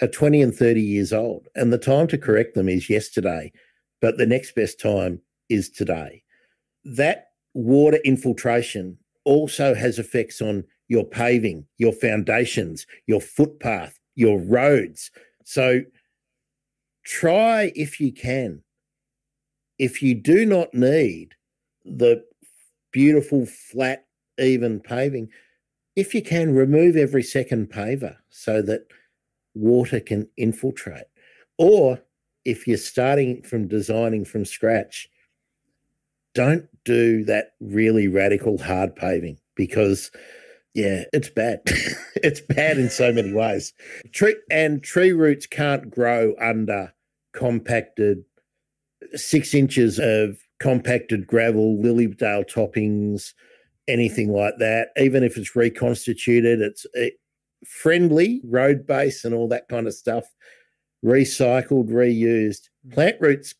are 20 and 30 years old and the time to correct them is yesterday but the next best time is today that water infiltration also has effects on your paving your foundations your footpath your roads. So try if you can if you do not need the beautiful flat even paving if you can remove every second paver so that water can infiltrate. Or if you're starting from designing from scratch don't do that really radical hard paving because yeah it's bad it's bad in so many ways tree and tree roots can't grow under compacted six inches of compacted gravel lilydale toppings anything like that. Even if it's reconstituted, it's it, friendly, road base, and all that kind of stuff. Recycled, reused. Mm. Plant roots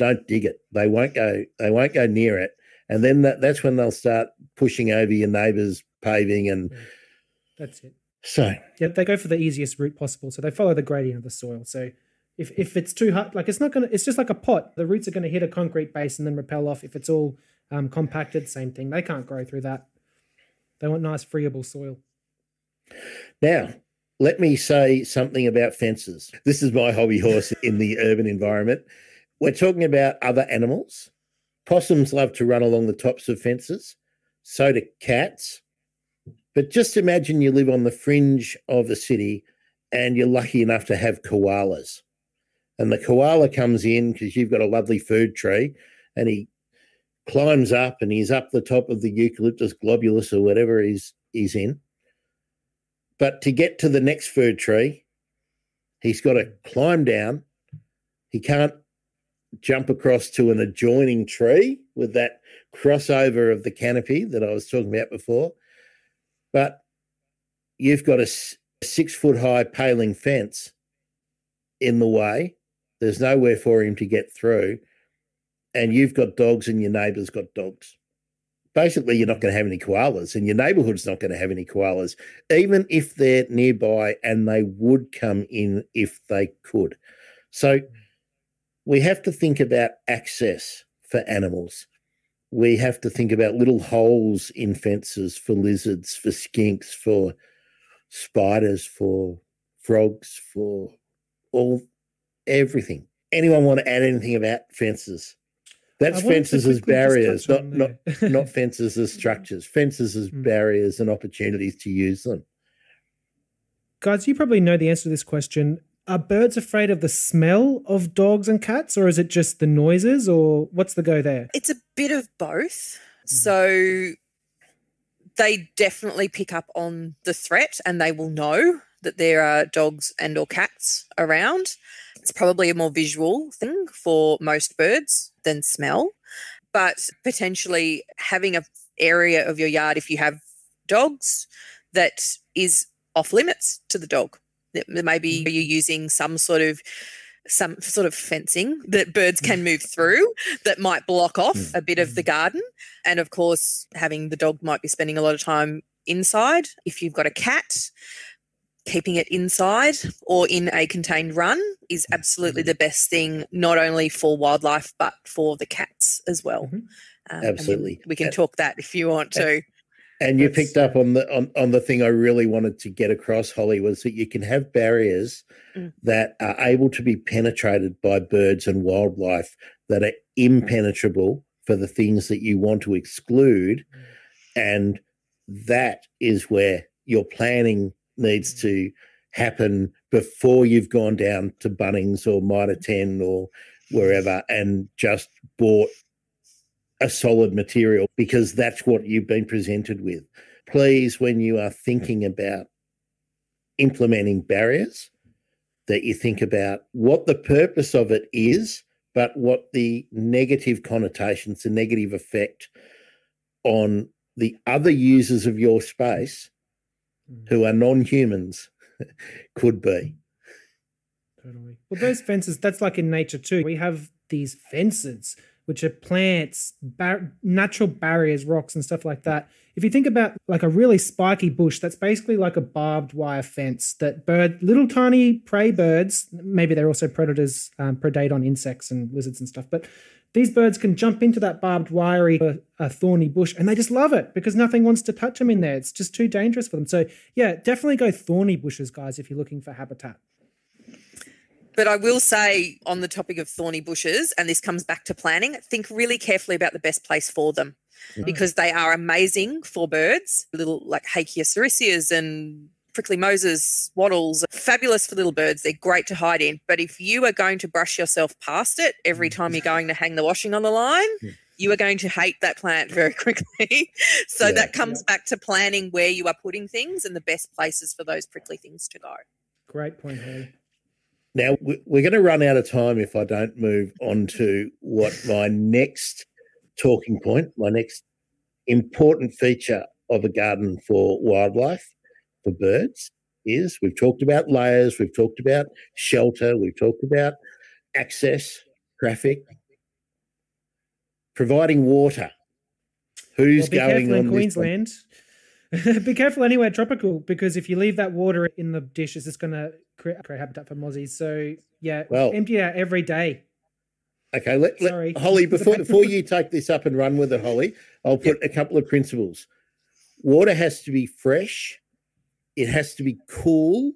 don't dig it. They won't go. They won't go near it. And then that, that's when they'll start pushing over your neighbour's paving. And That's it. so, Yeah, they go for the easiest route possible. So they follow the gradient of the soil. So if, if it's too hard, like it's not going to, it's just like a pot. The roots are going to hit a concrete base and then repel off. If it's all um, compacted, same thing. They can't grow through that. They want nice, friable soil. Now, let me say something about fences. This is my hobby horse in the urban environment. We're talking about other animals. Possums love to run along the tops of fences, so do cats. But just imagine you live on the fringe of the city and you're lucky enough to have koalas. And the koala comes in because you've got a lovely food tree and he climbs up and he's up the top of the eucalyptus globulus or whatever he's, he's in. But to get to the next food tree, he's got to climb down. He can't jump across to an adjoining tree with that crossover of the canopy that I was talking about before. But you've got a six foot high paling fence in the way. There's nowhere for him to get through. And you've got dogs, and your neighbour's got dogs. Basically, you're not going to have any koalas, and your neighbourhood's not going to have any koalas even if they're nearby and they would come in if they could. So we have to think about access for animals. We have to think about little holes in fences for lizards, for skinks, for spiders, for frogs, for all everything. Anyone want to add anything about fences? That's fences as barriers, not not not fences as structures. Fences as mm. barriers and opportunities to use them. Guys, you probably know the answer to this question. Are birds afraid of the smell of dogs and cats, or is it just the noises, or what's the go there? It's a bit of both. Mm. So they definitely pick up on the threat and they will know that there are dogs and or cats around. It's probably a more visual thing for most birds than smell, but potentially having a area of your yard if you have dogs that is off limits to the dog. Maybe mm. you're using some sort of some sort of fencing that birds can move through that might block off mm. a bit of the garden. And of course, having the dog might be spending a lot of time inside. If you've got a cat, keeping it inside or in a contained run is absolutely the best thing, not only for wildlife, but for the cats as well. Mm-hmm. Um, absolutely. We can talk that if you want to. And you picked up on the on, on the thing I really wanted to get across, Holly, was that you can have barriers mm. that are able to be penetrated by birds and wildlife that are impenetrable for the things that you want to exclude. Mm. And that is where your planning needs mm. to happen before you've gone down to Bunnings or Mitre 10 or wherever and just bought a solid material because that's what you've been presented with. Please, when you are thinking about implementing barriers, that you think about what the purpose of it is, but what the negative connotations, the negative effect on the other users of your space mm. who are non humans could be. Totally. Well, those fences, that's like in nature too. We have these fences which are plants, bar- natural barriers, rocks, and stuff like that. If you think about like a really spiky bush, that's basically like a barbed wire fence that bird, little tiny prey birds, maybe they're also predators, um, predate on insects and lizards and stuff, but these birds can jump into that barbed wiry, uh, a thorny bush, and they just love it because nothing wants to touch them in there. It's just too dangerous for them. So, yeah, definitely go thorny bushes, guys, if you're looking for habitat. But I will say, on the topic of thorny bushes, and this comes back to planning, think really carefully about the best place for them mm. because they are amazing for birds. Little like Hakea sericeas and prickly moses, wattles, fabulous for little birds. They're great to hide in. But if you are going to brush yourself past it every mm. time you're going to hang the washing on the line, you are going to hate that plant very quickly. so yeah, that comes yeah. back to planning where you are putting things and the best places for those prickly things to go. Great point, Holly. Now, we're going to run out of time if I don't move on to what my next talking point, my next important feature of a garden for wildlife, for birds, is. We've talked about layers, we've talked about shelter, we've talked about access, traffic, providing water. Who's well, going on in Queensland? be careful anywhere tropical because if you leave that water in the dish, it's just going to create, habitat for mozzies. So yeah, well, empty it out every day. Okay, let, let Holly before before you take this up and run with it, Holly, I'll put yep. a couple of principles. Water has to be fresh, it has to be cool,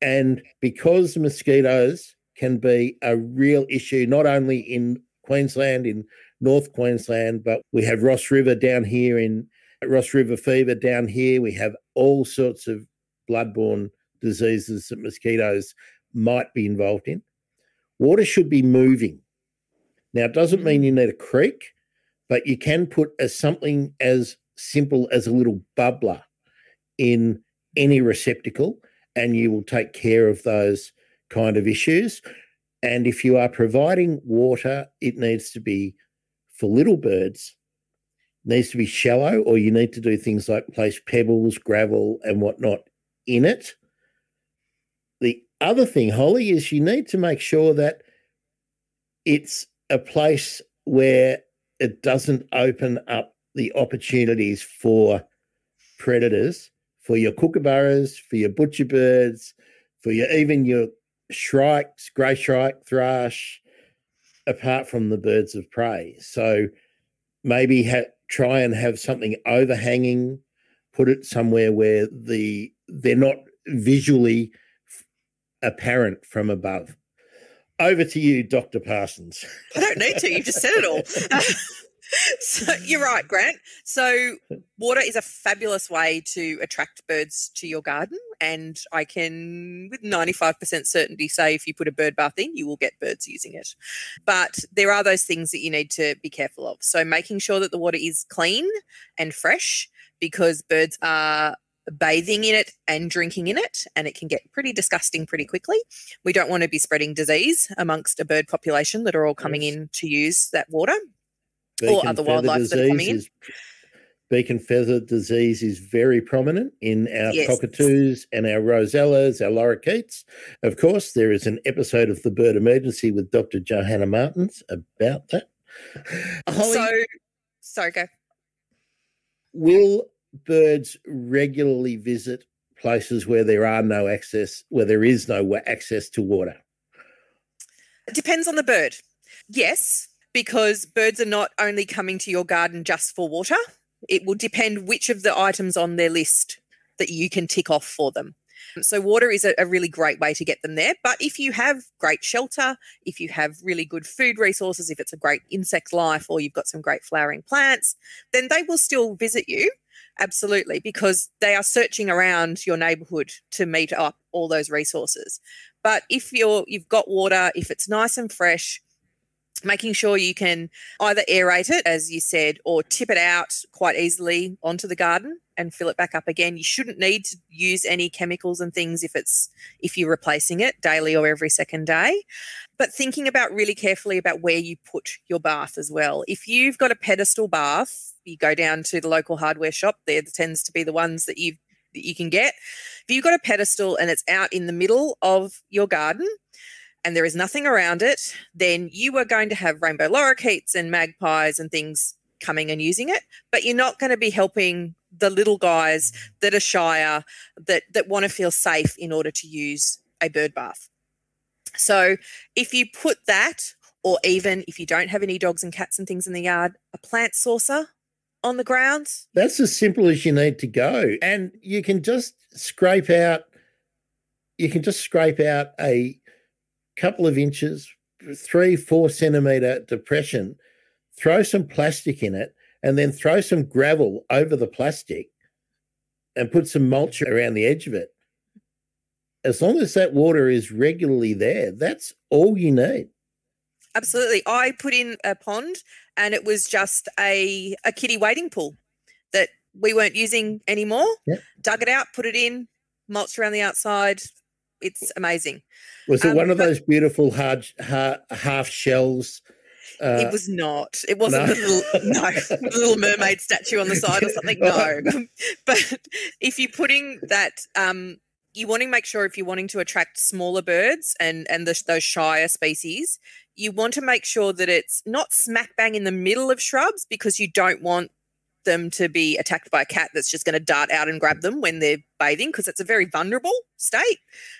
and because mosquitoes can be a real issue not only in Queensland, in North Queensland, but we have Ross River down here in Ross River fever down here. We have all sorts of bloodborne diseases that mosquitoes might be involved in. Water should be moving. Now, it doesn't mean mm. you need a creek, but you can put as something as simple as a little bubbler in any receptacle, and you will take care of those kind of issues. And if you are providing water, it needs to be for little birds needs to be shallow, or you need to do things like place pebbles, gravel, and whatnot in it. The other thing, Holly, is you need to make sure that it's a place where it doesn't open up the opportunities for predators, for your kookaburras, for your butcher birds, for your even your shrikes, grey shrike, thrush, apart from the birds of prey. So maybe ha- try and have something overhanging, put it somewhere where the they're not visually apparent from above. Over to you, Dr. Parsons. I don't need to. You've just said it all. so you're right, Grant. So water is a fabulous way to attract birds to your garden, and I can, with 95% certainty, say if you put a bird bath in, you will get birds using it. But there are those things that you need to be careful of. So making sure that the water is clean and fresh, because birds are bathing in it and drinking in it, and it can get pretty disgusting pretty quickly. We don't want to be spreading disease amongst a bird population that are all coming Yes. in to use that water. Beak and Or other wildlife that are coming in. is- Beak and feather disease is very prominent in our Yes. cockatoos and our rosellas, our lorikeets. Of course, there is an episode of the Bird Emergency with Dr. Johanna Martins about that. Holly, So, sorry, go. will birds regularly visit places where there are no access, where there is no access to water? It depends on the bird. Yes, because birds are not only coming to your garden just for water. It will depend which of the items on their list that you can tick off for them. So, water is a, a really great way to get them there. But if you have great shelter, if you have really good food resources, if it's a great insect life, or you've got some great flowering plants, then they will still visit you. Absolutely, because they are searching around your neighborhood to meet up all those resources. But if you're you've got water, if it's nice and fresh, making sure you can either aerate it, as you said, or tip it out quite easily onto the garden and fill it back up again. You shouldn't need to use any chemicals and things if it's if you're replacing it daily or every second day. But thinking about really carefully about where you put your bath as well. If you've got a pedestal bath, you go down to the local hardware shop. There tends to be the ones that you that you can get. If you've got a pedestal and it's out in the middle of your garden, and there is nothing around it, then you are going to have rainbow lorikeets and magpies and things coming and using it, but you're not going to be helping the little guys that are shyer that that want to feel safe in order to use a bird bath. So if you put that, or even if you don't have any dogs and cats and things in the yard, a plant saucer on the ground. That's as simple as you need to go. And you can just scrape out, you can just scrape out a couple of inches, three, four centimeter depression, throw some plastic in it, and then throw some gravel over the plastic and put some mulch around the edge of it. As long as that water is regularly there, that's all you need. Absolutely. I put in a pond and it was just a, a kiddie wading pool that we weren't using anymore. Yep. Dug it out, put it in, mulched around the outside. It's amazing. Was it Um, one of those beautiful hard, ha half shells? Uh, it was not. It wasn't no? the little no the little mermaid statue on the side or something. No, but if you're putting that, um, you want to make sure if you're wanting to attract smaller birds and and the, those shyer species, you want to make sure that it's not smack bang in the middle of shrubs because you don't want them to be attacked by a cat that's just going to dart out and grab them when they're bathing because it's a very vulnerable state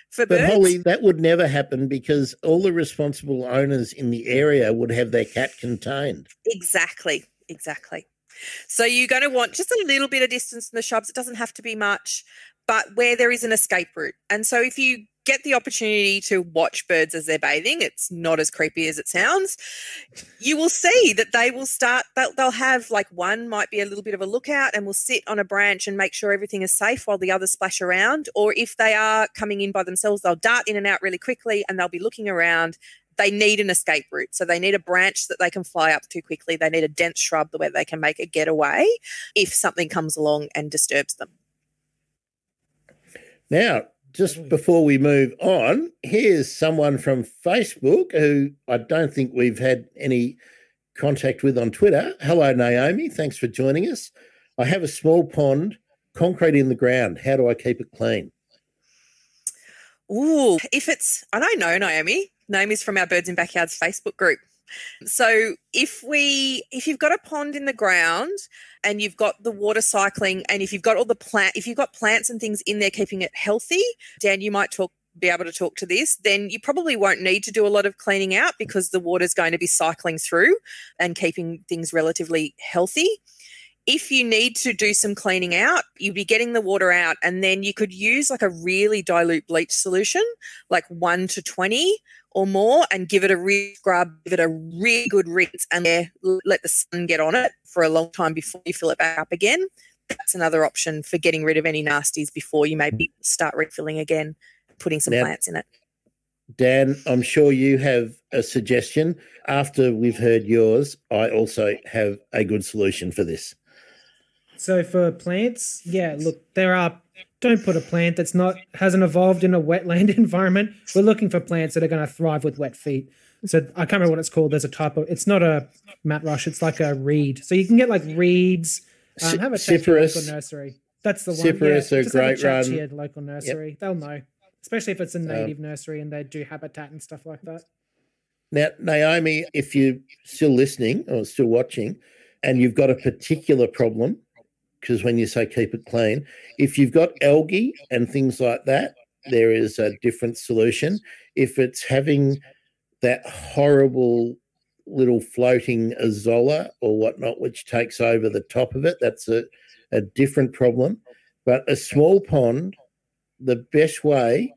for But birds. Holly, that would never happen because all the responsible owners in the area would have their cat contained. Exactly, exactly. So you're going to want just a little bit of distance from the shrubs. It doesn't have to be much, but where there is an escape route. And so if you get the opportunity to watch birds as they're bathing, it's not as creepy as it sounds. You will see that they will start, they'll, they'll have like one might be a little bit of a lookout and will sit on a branch and make sure everything is safe while the others splash around. Or if they are coming in by themselves, they'll dart in and out really quickly and they'll be looking around they need an escape route. So they need a branch that they can fly up to quickly. They need a dense shrub where they can make a getaway if something comes along and disturbs them. Now, just before we move on, here's someone from Facebook who I don't think we've had any contact with on Twitter. Hello, Naomi. Thanks for joining us. I have a small pond, concrete in the ground. How do I keep it clean? Ooh, if it's, and I know Naomi. Naomi's from our Birds in Backyards Facebook group. So if we, if you've got a pond in the ground and you've got the water cycling, and if you've got all the plant, if you've got plants and things in there keeping it healthy, Dan, you might talk be able to talk to this, then you probably won't need to do a lot of cleaning out because the water's going to be cycling through and keeping things relatively healthy. If you need to do some cleaning out, you'd be getting the water out, and then you could use like a really dilute bleach solution, like one to 20 or more, and give it a real scrub, give it a really good rinse, and let the sun get on it for a long time before you fill it back up again. That's another option for getting rid of any nasties before you maybe start refilling again putting some now, plants in it. Dan, I'm sure you have a suggestion. After we've heard yours, I also have a good solution for this. So for plants, yeah, look, there are don't put a plant that's not hasn't evolved in a wetland environment. We're looking for plants that are going to thrive with wet feet. So I can't remember what it's called. There's a type of it's not a mat rush, it's like a reed. So you can get like reeds. Um, have a cypress local nursery. That's the one. Cyperus yeah, a great run. local nursery. Yep. They'll know especially if it's a um, native um, nursery and they do habitat and stuff like that. Now, Naomi, if you're still listening or still watching, and you've got a particular problem, because when you say keep it clean, if you've got algae and things like that, there is a different solution. If it's having that horrible little floating azolla or whatnot, which takes over the top of it, that's a, a different problem. But a small pond the best way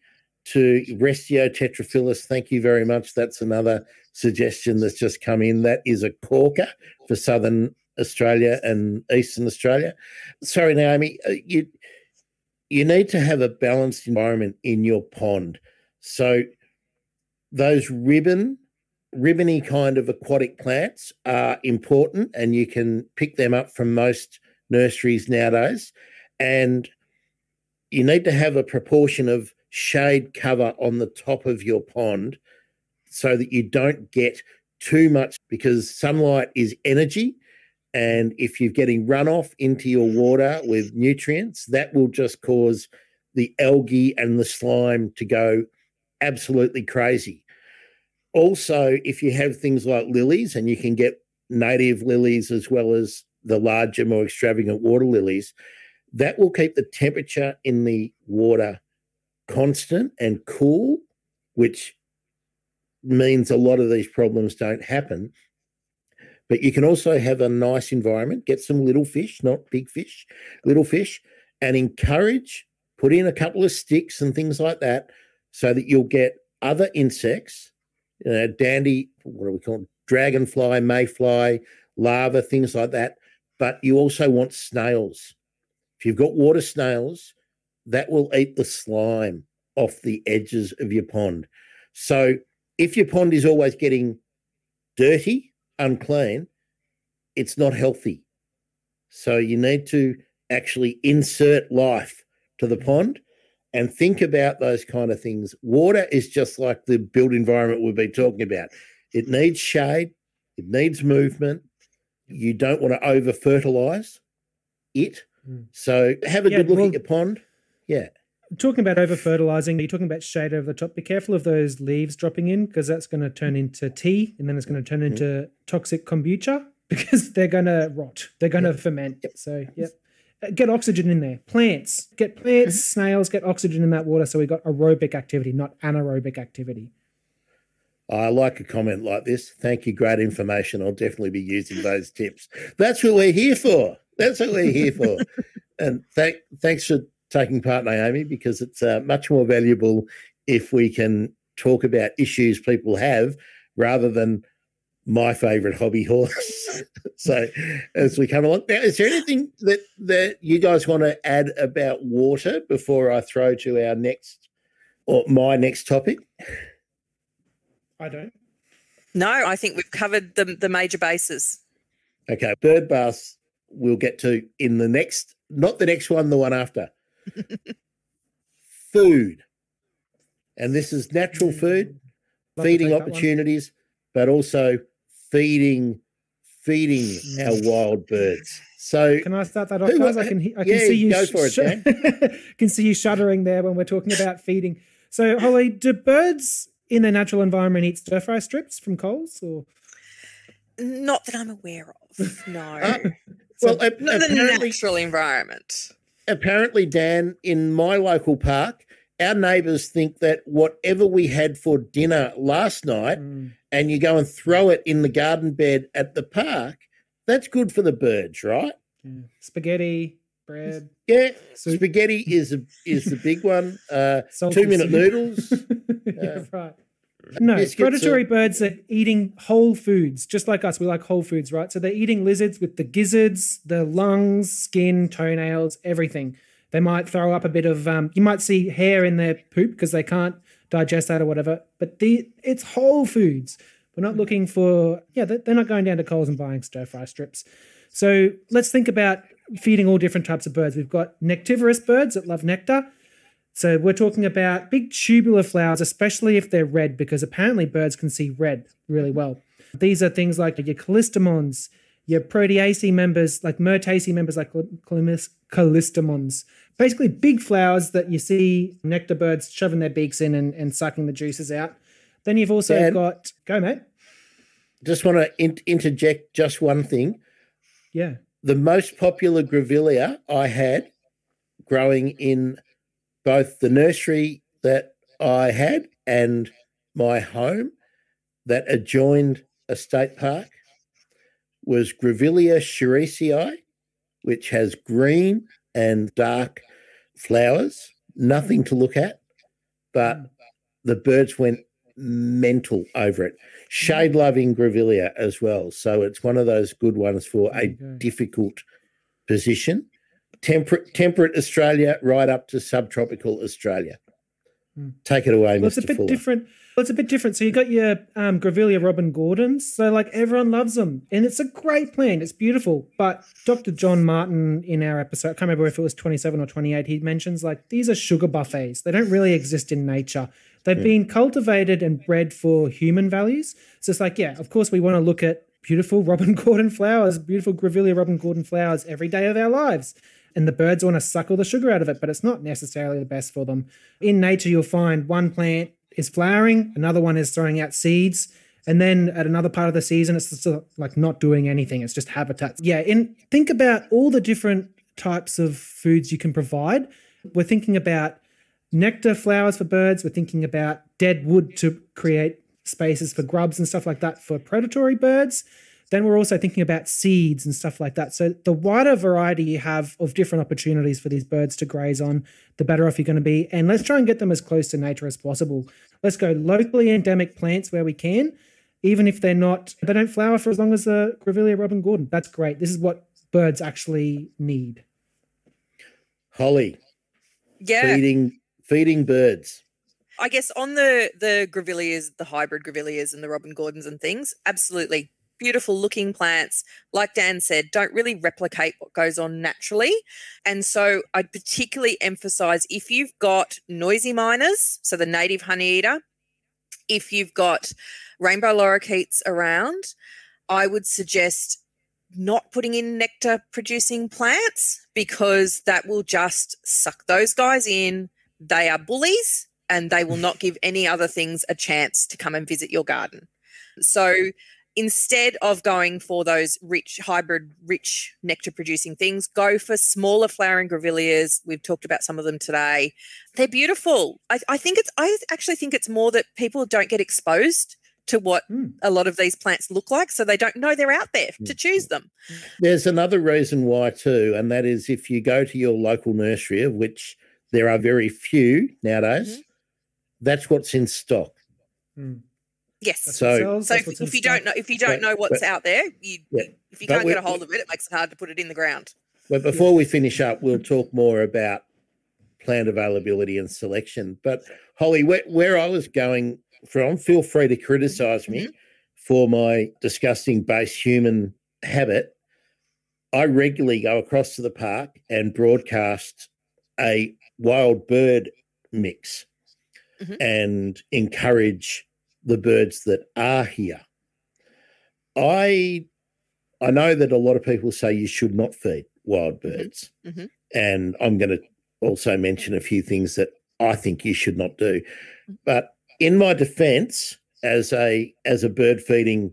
to Restio tetraphyllus, thank you very much. That's another suggestion that's just come in. That is a corker for southern Australia and eastern Australia. Sorry, Naomi, uh, you you need to have a balanced environment in your pond. So those ribbon, ribbony kind of aquatic plants are important, and you can pick them up from most nurseries nowadays. And you need to have a proportion of shade cover on the top of your pond so that you don't get too much because sunlight is energy. And if you're getting runoff into your water with nutrients, that will just cause the algae and the slime to go absolutely crazy. Also, if you have things like lilies, and you can get native lilies as well as the larger, more extravagant water lilies, that will keep the temperature in the water constant and cool, which means a lot of these problems don't happen. But you can also have a nice environment, get some little fish, not big fish, little fish, and encourage, put in a couple of sticks and things like that so that you'll get other insects, you know, dandy, what do we call? Dragonfly, mayfly, larva, things like that. But you also want snails if you've got water snails, that will eat the slime off the edges of your pond. So if your pond is always getting dirty, unclean, it's not healthy. So you need to actually insert life to the pond and think about those kind of things. Water is just like the built environment we've been talking about. It needs shade, it needs movement. You don't want to over fertilize it Mm. So have a yeah, good look well, at your pond. Yeah. Talking about over fertilizing, you're talking about shade over the top. Be careful of those leaves dropping in because that's going to turn into tea and then it's going to turn into toxic kombucha because they're going to rot. They're going to yep. ferment. Yep. So, yep. Uh, get oxygen in there. Plants, get plants, mm-hmm. snails, get oxygen in that water. So we've got aerobic activity, not anaerobic activity. I like a comment like this. Thank you. Great information. I'll definitely be using those tips. That's what we're here for. That's what we're here for. and thank, thanks for taking part, Naomi, because it's uh, much more valuable if we can talk about issues people have rather than my favorite hobby horse. so as we come along, now, is there anything that that you guys want to add about water before I throw to our next or my next topic? I don't. No, I think we've covered the the major bases. Okay, bird baths we'll get to in the next, not the next one, the one after. food. And this is natural food, Love feeding opportunities, but also feeding feeding mm. our wild birds. So can I start that off, guys? I can I can yeah, see you go for sh- it, can see you shuddering there when we're talking about feeding. So Holly, do birds in their natural environment eat stir fry strips from Coles or not that I'm aware of. No. Uh, well, not in the natural environment. Apparently, Dan, in my local park, our neighbours think that whatever we had for dinner last night, Mm. and you go and throw it in the garden bed at the park, that's good for the birds, right? Yeah. Spaghetti, bread, Yeah, soup, spaghetti is a, is the big one. Uh, two minute noodles. yeah, uh, right. No, predatory are- birds are eating whole foods, just like us. We like whole foods, right? So they're eating lizards with the gizzards, the lungs, skin, toenails, everything. They might throw up a bit of, um, you might see hair in their poop because they can't digest that or whatever. But the it's whole foods. We're not looking for, yeah, they're they're not going down to Coles and buying stir fry strips. So let's think about feeding all different types of birds. We've got nectivorous birds that love nectar. So we're talking about big tubular flowers, especially if they're red, because apparently birds can see red really well. These are things like your callistemons, your proteaceae members, like myrtaceae members like callistemons. Basically, big flowers that you see nectar birds shoving their beaks in and, and sucking the juices out. Then you've also Dad? got, go mate. just want to in- interject just one thing. Yeah. The most popular grevillea I had growing in both the nursery that I had and my home that adjoined a state park was Grevillea shiressii, which has green and dark flowers, nothing to look at, but the birds went mental over it. Shade loving Grevillea as well. So it's one of those good ones for a difficult position. Temperate, temperate Australia right up to subtropical Australia. Hmm. Take it away, Well, it's a bit Fuller. different. Well, it's a bit different. So you got your um, Grevillea Robin Gordons. So like everyone loves them, and it's a great plant. It's beautiful. But Dr. John Martin in our episode, I can't remember if it was twenty-seven or twenty-eight. He mentions like these are sugar buffets. They don't really exist in nature. They've been cultivated and bred for human values. So it's like, yeah, of course we want to look at beautiful Robin Gordon flowers, beautiful Grevillea Robin Gordon flowers every day of our lives. And the birds want to suck all the sugar out of it, but it's not necessarily the best for them. In nature, you'll find one plant is flowering, another one is throwing out seeds, and then at another part of the season, it's just like not doing anything. It's just habitats. Yeah, and think about all the different types of foods you can provide. We're thinking about nectar flowers for birds. We're thinking about dead wood to create spaces for grubs and stuff like that for predatory birds. Then we're also thinking about seeds and stuff like that. So the wider variety you have of different opportunities for these birds to graze on, the better off you're going to be. And let's try and get them as close to nature as possible. Let's go locally endemic plants where we can, even if they're not, they don't flower for as long as uh, the Grevillea Robin Gordon. That's great. This is what birds actually need. Holly, Yeah. feeding feeding birds. I guess on the the grevilleas, the hybrid grevilleas and the robin gordons and things, absolutely beautiful looking plants. Like Dan said, don't really replicate what goes on naturally. And so I'd particularly emphasize if you've got noisy miners, so the native honey eater, if you've got rainbow lorikeets around, I would suggest not putting in nectar producing plants because that will just suck those guys in. They are bullies and they will not give any other things a chance to come and visit your garden. So instead of going for those rich hybrid rich nectar producing things go for smaller flowering grevilleas we've talked about some of them today they're beautiful I, I think it's i actually think it's more that people don't get exposed to what Mm. a lot of these plants look like so they don't know they're out there to choose them There's another reason why too, and that is if you go to your local nursery, of which there are very few nowadays, Mhm. that's what's in stock. Mm. Yes That's So- so if, if you don't know if you don't But- know what's but- out there you, Yeah. if you But can't we- get a hold of it it makes it hard to put it in the ground But before we finish up, we'll talk more about plant availability and selection. But Holly, where, where I was going from, feel free to criticize me for my disgusting base human habit. I regularly go across to the park and broadcast a wild bird mix Mhm. and encourage the birds that are here. I I know that a lot of people say you should not feed wild birds. Mhm. And I'm going to also mention a few things that I think you should not do. But in my defense as a as a bird feeding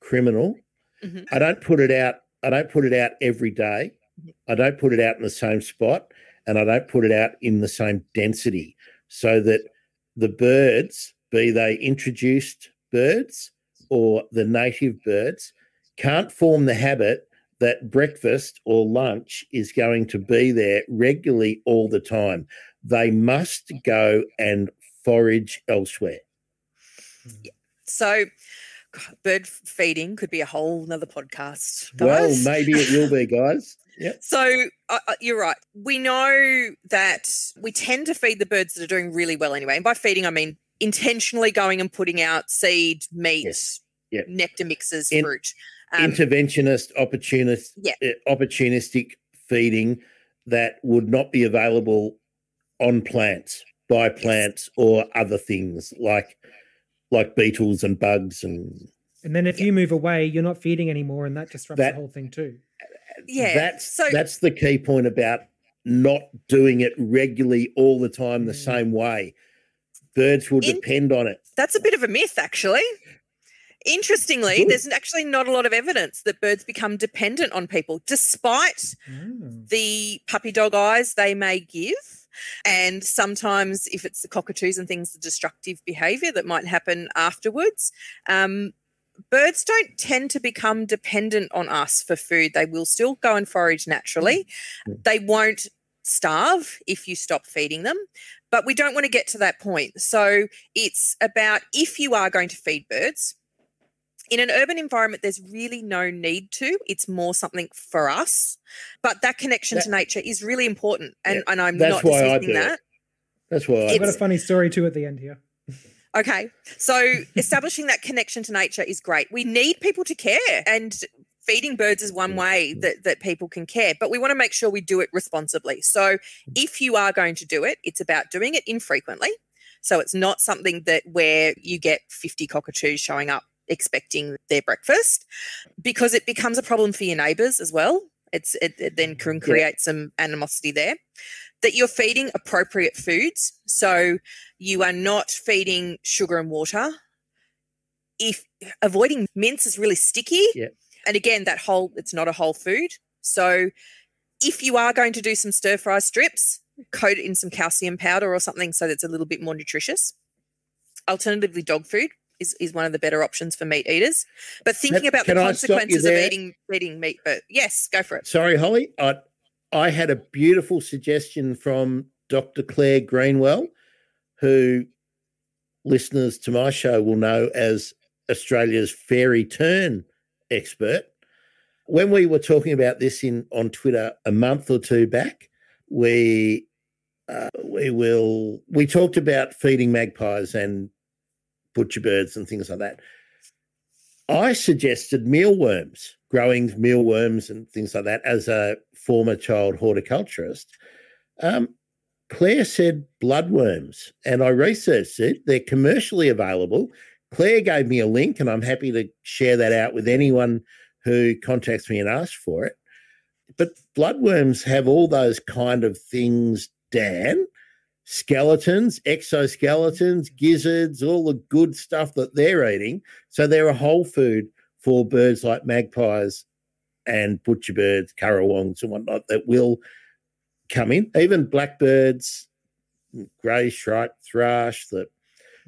criminal, Mhm. I don't put it out I don't put it out every day. I don't put it out in the same spot and I don't put it out in the same density. so that the birds, be they introduced birds or the native birds, can't form the habit that breakfast or lunch is going to be there regularly all the time. They must go and forage elsewhere. So, bird feeding could be a whole nother podcast. Guys. Well, maybe it will be, guys. Yep. So uh, you're right. We know that we tend to feed the birds that are doing really well anyway. And by feeding, I mean intentionally going and putting out seed, meat, yes. yep. nectar mixes, In- fruit um, interventionist, opportunist, yeah. uh, opportunistic feeding that would not be available on plants by plants yes. or other things like like beetles and bugs and and then if yeah. you move away you're not feeding anymore and that disrupts that, the whole thing too yeah that's so, that's the key point about not doing it regularly all the time the mm. same way birds will in, depend on it that's a bit of a myth actually Interestingly, Good. there's actually not a lot of evidence that birds become dependent on people, despite mm. the puppy dog eyes they may give. And sometimes, if it's the cockatoos and things, the destructive behavior that might happen afterwards. Um, birds don't tend to become dependent on us for food. They will still go and forage naturally. Mm. They won't starve if you stop feeding them. But we don't want to get to that point. So it's about if you are going to feed birds, in an urban environment, there's really no need to. It's more something for us. But that connection that, to nature is really important. And, yeah, and I'm not dismissing that. It. That's why I've got a funny story too at the end here. Okay. So establishing that connection to nature is great. We need people to care. And feeding birds is one way that, that people can care, but we want to make sure we do it responsibly. So mm-hmm. if you are going to do it, it's about doing it infrequently. So it's not something that where you get 50 cockatoos showing up expecting their breakfast because it becomes a problem for your neighbors as well. It's it, it then mm-hmm. can create yeah. some animosity there. That you're feeding appropriate foods, so you are not feeding sugar and water. If avoiding mince is really sticky, yeah. And again that whole it's not a whole food. So if you are going to do some stir fry strips, coat it in some calcium powder or something so that it's a little bit more nutritious. Alternatively, dog food is, is one of the better options for meat eaters. But thinking about the consequences of eating eating meat, but yes, go for it. Sorry, Holly. I I had a beautiful suggestion from Dr. Claire Greenwell, who listeners to my show will know as Australia's fairy tern expert. When we were talking about this in on Twitter a month or two back, we uh, we will we talked about feeding magpies and butcher birds and things like that. I suggested mealworms, growing mealworms and things like that as a former child horticulturist. Um, Claire said bloodworms, and I researched it. They're commercially available. Claire gave me a link, and I'm happy to share that out with anyone who contacts me and asks for it. But bloodworms have all those kind of things, Dan, skeletons, exoskeletons, gizzards, all the good stuff that they're eating. So they're a whole food for birds like magpies and butcher birds, currawongs and whatnot that will come in. Even blackbirds, grey shrike, thrush, the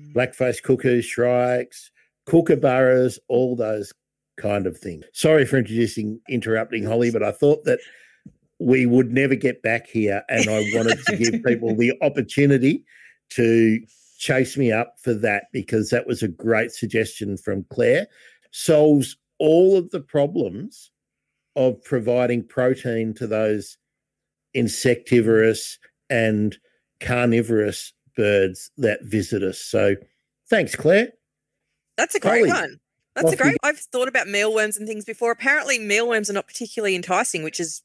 mm. black-faced cuckoo, shrikes, kookaburras, all those kind of things. Sorry for introducing interrupting Holly, but I thought that we would never get back here. And I wanted to give people the opportunity to chase me up for that because that was a great suggestion from Claire. Solves all of the problems of providing protein to those insectivorous and carnivorous birds that visit us. So thanks, Claire. That's a great one. That's a great. I've thought about mealworms and things before. Apparently, mealworms are not particularly enticing, which is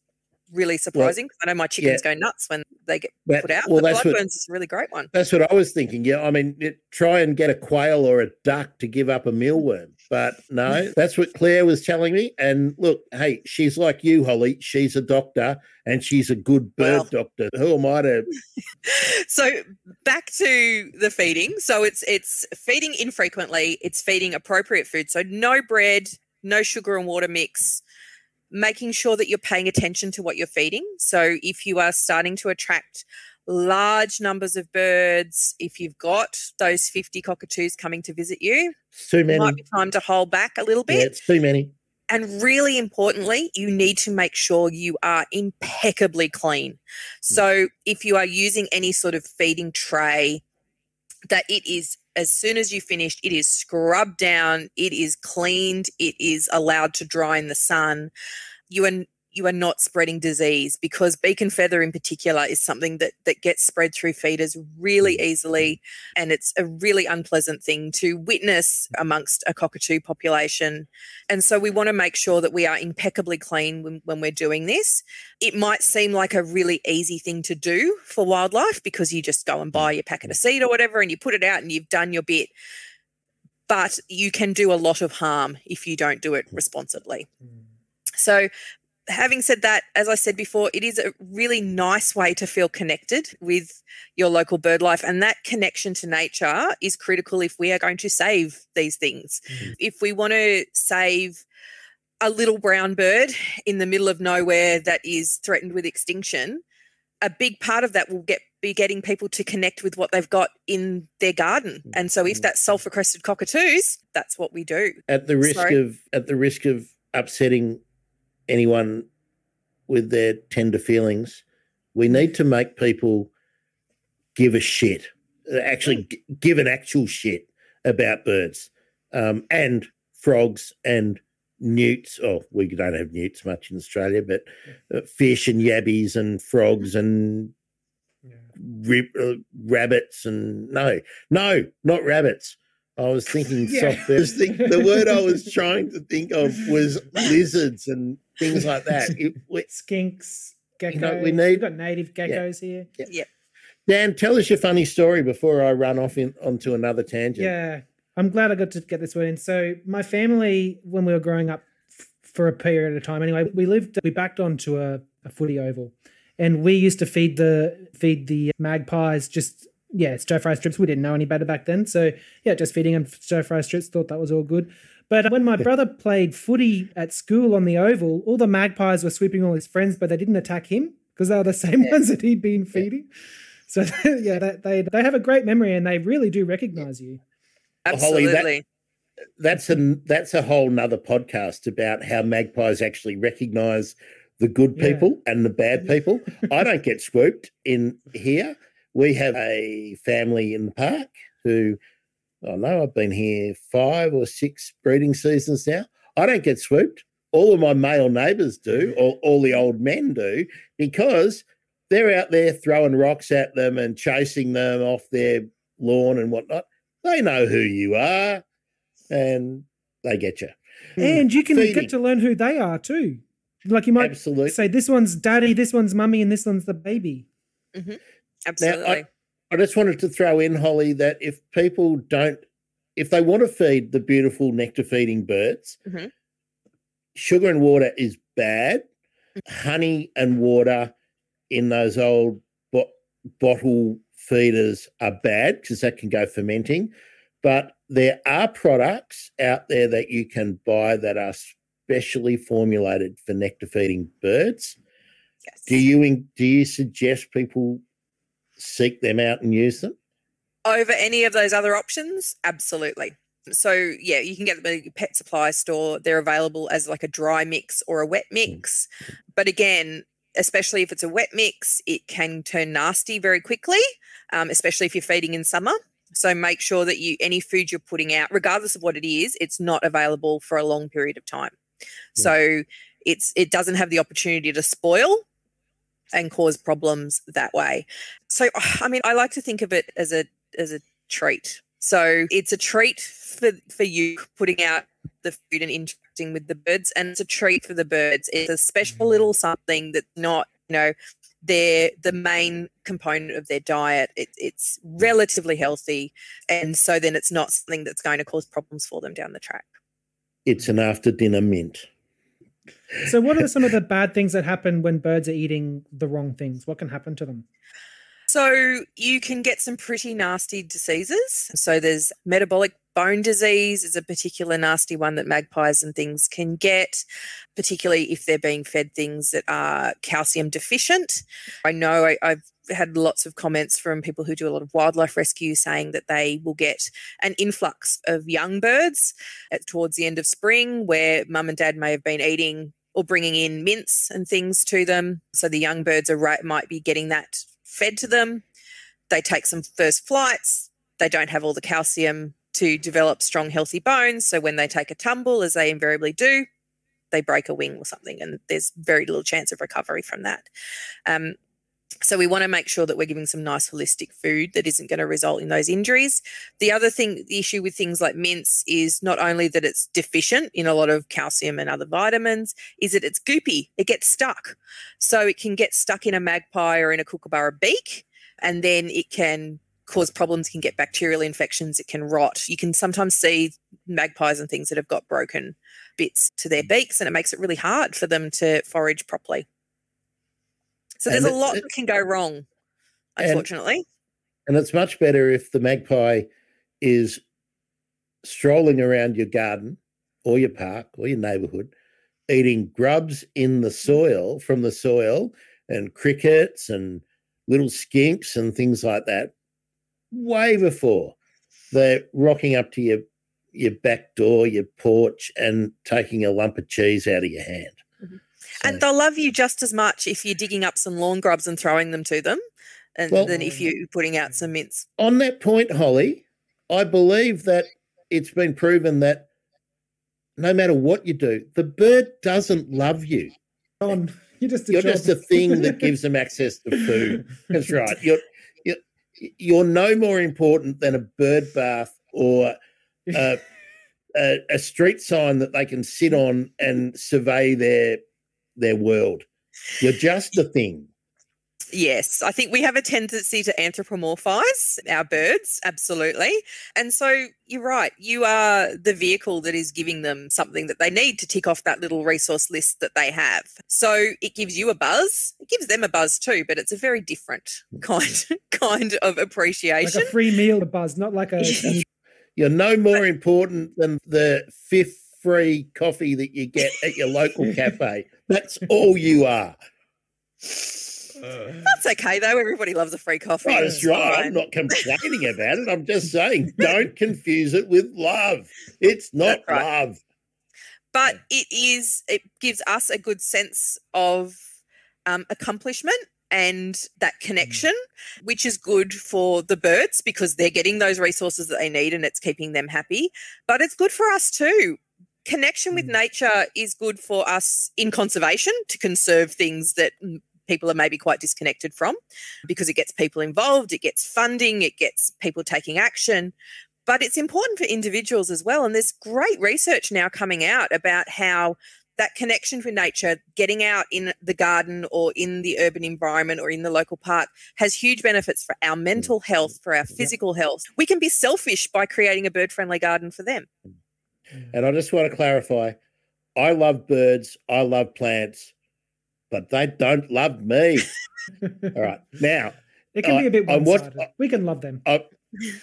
really surprising because well, I know my chickens yeah. go nuts when they get that, put out. Well, the that's what, is a really great one. That's what I was thinking. Yeah, I mean, it, try and get a quail or a duck to give up a mealworm, but no, that's what Claire was telling me. And look, hey, she's like you, Holly. She's a doctor and she's a good bird doctor. Who am I to? so back to the feeding. So it's it's feeding infrequently. It's feeding appropriate food. So no bread, no sugar and water mix making sure that you're paying attention to what you're feeding. So if you are starting to attract large numbers of birds, if you've got those 50 cockatoos coming to visit you, It's too it many. might be time to hold back a little Yeah, bit. it's too many. And really importantly, you need to make sure you are impeccably clean. Mm. So if you are using any sort of feeding tray, that it is as soon as you finished, it is scrubbed down, it is cleaned, it is allowed to dry in the sun. You are you are not spreading disease because beak and feather in particular is something that that gets spread through feeders really mm. easily and it's a really unpleasant thing to witness amongst a cockatoo population. And so we want to make sure that we are impeccably clean when, when we're doing this. It might seem like a really easy thing to do for wildlife because you just go and buy your packet of seed or whatever and you put it out and you've done your bit but you can do a lot of harm if you don't do it responsibly. Mm. So having said that, as I said before, it is a really nice way to feel connected with your local bird life. And that connection to nature is critical if we are going to save these things. Mhm. If we want to save a little brown bird in the middle of nowhere that is threatened with extinction, a big part of that will get be getting people to connect with what they've got in their garden. And so if Mhm. that's sulfur-crested cockatoos, that's what we do. At the risk Sorry. of at the risk of upsetting anyone with their tender feelings, we need to make people give a shit. Actually, g- give an actual shit about birds um, and frogs and newts. Oh, we don't have newts much in Australia, but uh, fish and yabbies and frogs and Yeah. rib, uh, rabbits and no, no, not rabbits. I was thinking Yeah. soft. I think, the word I was trying to think of was lizards and things like that. It, we- Skinks, geckos. You know, we We've got native geckos here. Yeah. Dan, tell us your funny story before I run off in, onto another tangent. Yeah, I'm glad I got to get this one in. So my family, when we were growing up, f- for a period of time anyway, we lived, we backed onto a, a footy oval, and we used to feed the feed the magpies just yeah stir fry strips. We didn't know any better back then, so yeah, just feeding them stir fry strips. Thought that was all good. But uh, when my brother played footy at school on the oval, all the magpies were sweeping all his friends, but they didn't attack him because they were the same ones that he'd been feeding. So yeah, they, they they have a great memory and they really do recognize you. Holly, that- Absolutely. That's a that's a whole nother podcast about how magpies actually recognise the good Yeah. people and the bad people. I don't get swooped in here. We have a family in the park who I know I've been here five or six breeding seasons now. I don't get swooped. All of my male neighbours do, mm. or all the old men do, because they're out there throwing rocks at them and chasing them off their lawn and whatnot. They know who you are, and they get you. Hmm. And you can Feeding. get to learn who they are too. Like you might Absolutely. say this one's daddy, this one's mummy, and this one's the baby. Mm-hmm. Absolutely. I just wanted to throw in, Holly, that if people don't, if they want to feed the beautiful nectar feeding birds, Mhm. sugar and water is bad. Honey and water in those old bo- bottle feeders are bad because that can go fermenting. But there are products out there that you can buy that are specially formulated for nectar feeding birds. yes. Do you do you suggest people seek them out and use them? over any of those other options? Absolutely. So yeah you can get them at your pet supply store. They're available as like a dry mix or a wet mix. But again especially if it's a wet mix it can turn nasty very quickly um, especially if you're feeding in summer. So make sure that you any food you're putting out regardless of what it is it's not available for a long period of time. So it's it doesn't have the opportunity to spoil and cause problems that way so i mean i like to think of it as a as a treat. So it's a treat for for you putting out the food and interacting with the birds, and it's a treat for the birds. It's a special mm-hmm. little something that's not, you know, their the main component of their diet. It, it's relatively healthy, and so then it's not something that's going to cause problems for them down the track. It's an after dinner mint. So, what are some of the bad things that happen when birds are eating the wrong things? What can happen to them? So you can get some pretty nasty diseases. So there's metabolic bone disease is a particular nasty one that magpies and things can get, particularly if they're being fed things that are calcium deficient. I know I, I've had lots of comments from people who do a lot of wildlife rescue saying that they will get an influx of young birds at, towards the end of spring where mum and dad may have been eating or bringing in mince and things to them. So the young birds are right, might be getting that fed to them. They take some first flights. They don't have all the calcium to develop strong, healthy bones. So when they take a tumble, as they invariably do, they break a wing or something, and there's very little chance of recovery from that. Um, so we want to make sure that we're giving some nice holistic food that isn't going to result in those injuries. The other thing, the issue with things like mince is not only that it's deficient in a lot of calcium and other vitamins, is that it's goopy. It gets stuck. So it can get stuck in a magpie or in a kookaburra beak, and then it can cause problems, can get bacterial infections, it can rot. You can sometimes see magpies and things that have got broken bits to their mm. beaks, and it makes it really hard for them to forage properly. So there's and a lot that can go wrong, unfortunately. And, and it's much better if the magpie is strolling around your garden or your park or your neighborhood, eating grubs in the soil from the soil and crickets and little skinks and things like that way before they're rocking up to your your back door, your porch, and taking a lump of cheese out of your hand. And they'll love you just as much if you're digging up some lawn grubs and throwing them to them and well, than if you're putting out some mince. On that point, Holly, I believe that it's been proven that no matter what you do, the bird doesn't love you. On. You're just a, you're just a thing that gives them access to food. That's right. You're, you're, you're no more important than a bird bath or a, a, a street sign that they can sit on and survey their their world. You're just a thing. Yes, I think we have a tendency to anthropomorphize our birds, absolutely. And so you're right, you are the vehicle that is giving them something that they need to tick off that little resource list that they have. So it gives you a buzz, it gives them a buzz too, but it's a very different kind kind of appreciation. Like a free meal a buzz, not like a You're no more important than the fifth free coffee that you get at your local cafe. That's all you are. That's okay though. Everybody loves a free coffee. That's right. I'm not complaining about it. I'm just saying, don't confuse it with love. It's not right. love. But it is. It gives us a good sense of um, accomplishment and that connection, which is good for the birds because they're getting those resources that they need and it's keeping them happy. But it's good for us too connection with mm. nature is good for us in conservation to conserve things that people are maybe quite disconnected from because it gets people involved, it gets funding, it gets people taking action. But it's important for individuals as well. And there's great research now coming out about how that connection with nature, getting out in the garden or in the urban environment or in the local park, has huge benefits for our mental health, for our physical health. We can be selfish by creating a bird friendly garden for them. And I just want to clarify I love birds, I love plants, but they don't love me. All right. Now, it can I, be a bit one sided. We can love them. I,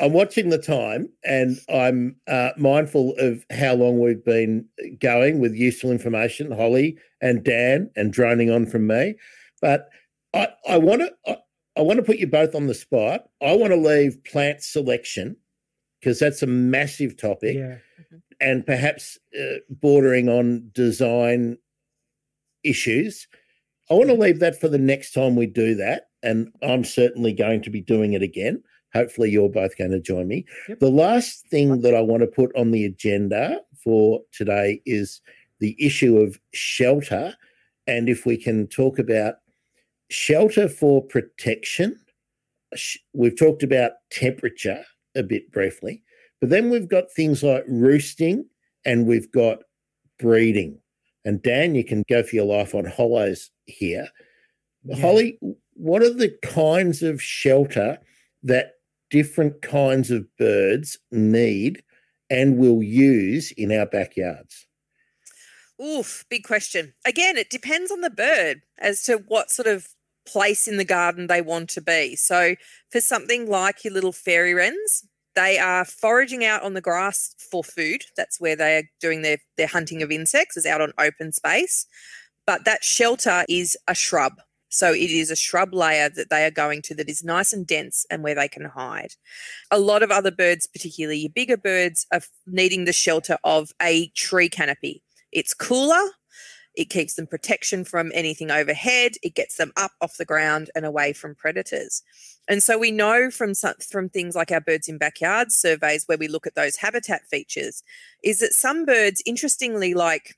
am watching the time and I'm uh, mindful of how long we've been going with useful information, Holly and Dan, and droning on from me. But I, I want to. I, I want to put you both on the spot. I want to leave plant selection because that's a massive topic. Yeah and perhaps uh, bordering on design issues. I want to leave that for the next time we do that. And I'm certainly going to be doing it again. Hopefully, you're both going to join me. Yep. The last thing that I want to put on the agenda for today is the issue of shelter. And if we can talk about shelter for protection, we've talked about temperature a bit briefly. But then we've got things like roosting and we've got breeding. And Dan, you can go for your life on hollows here. Yeah. Holly, what are the kinds of shelter that different kinds of birds need and will use in our backyards? Oof, big question. Again, it depends on the bird as to what sort of place in the garden they want to be. So, for something like your little fairy wrens, They are foraging out on the grass for food. That's where they are doing their, their hunting of insects, is out on open space. But that shelter is a shrub. So it is a shrub layer that they are going to that is nice and dense and where they can hide. A lot of other birds, particularly your bigger birds, are needing the shelter of a tree canopy. It's cooler, it keeps them protection from anything overhead. It gets them up off the ground and away from predators. And so we know from from things like our birds in backyards surveys where we look at those habitat features is that some birds interestingly like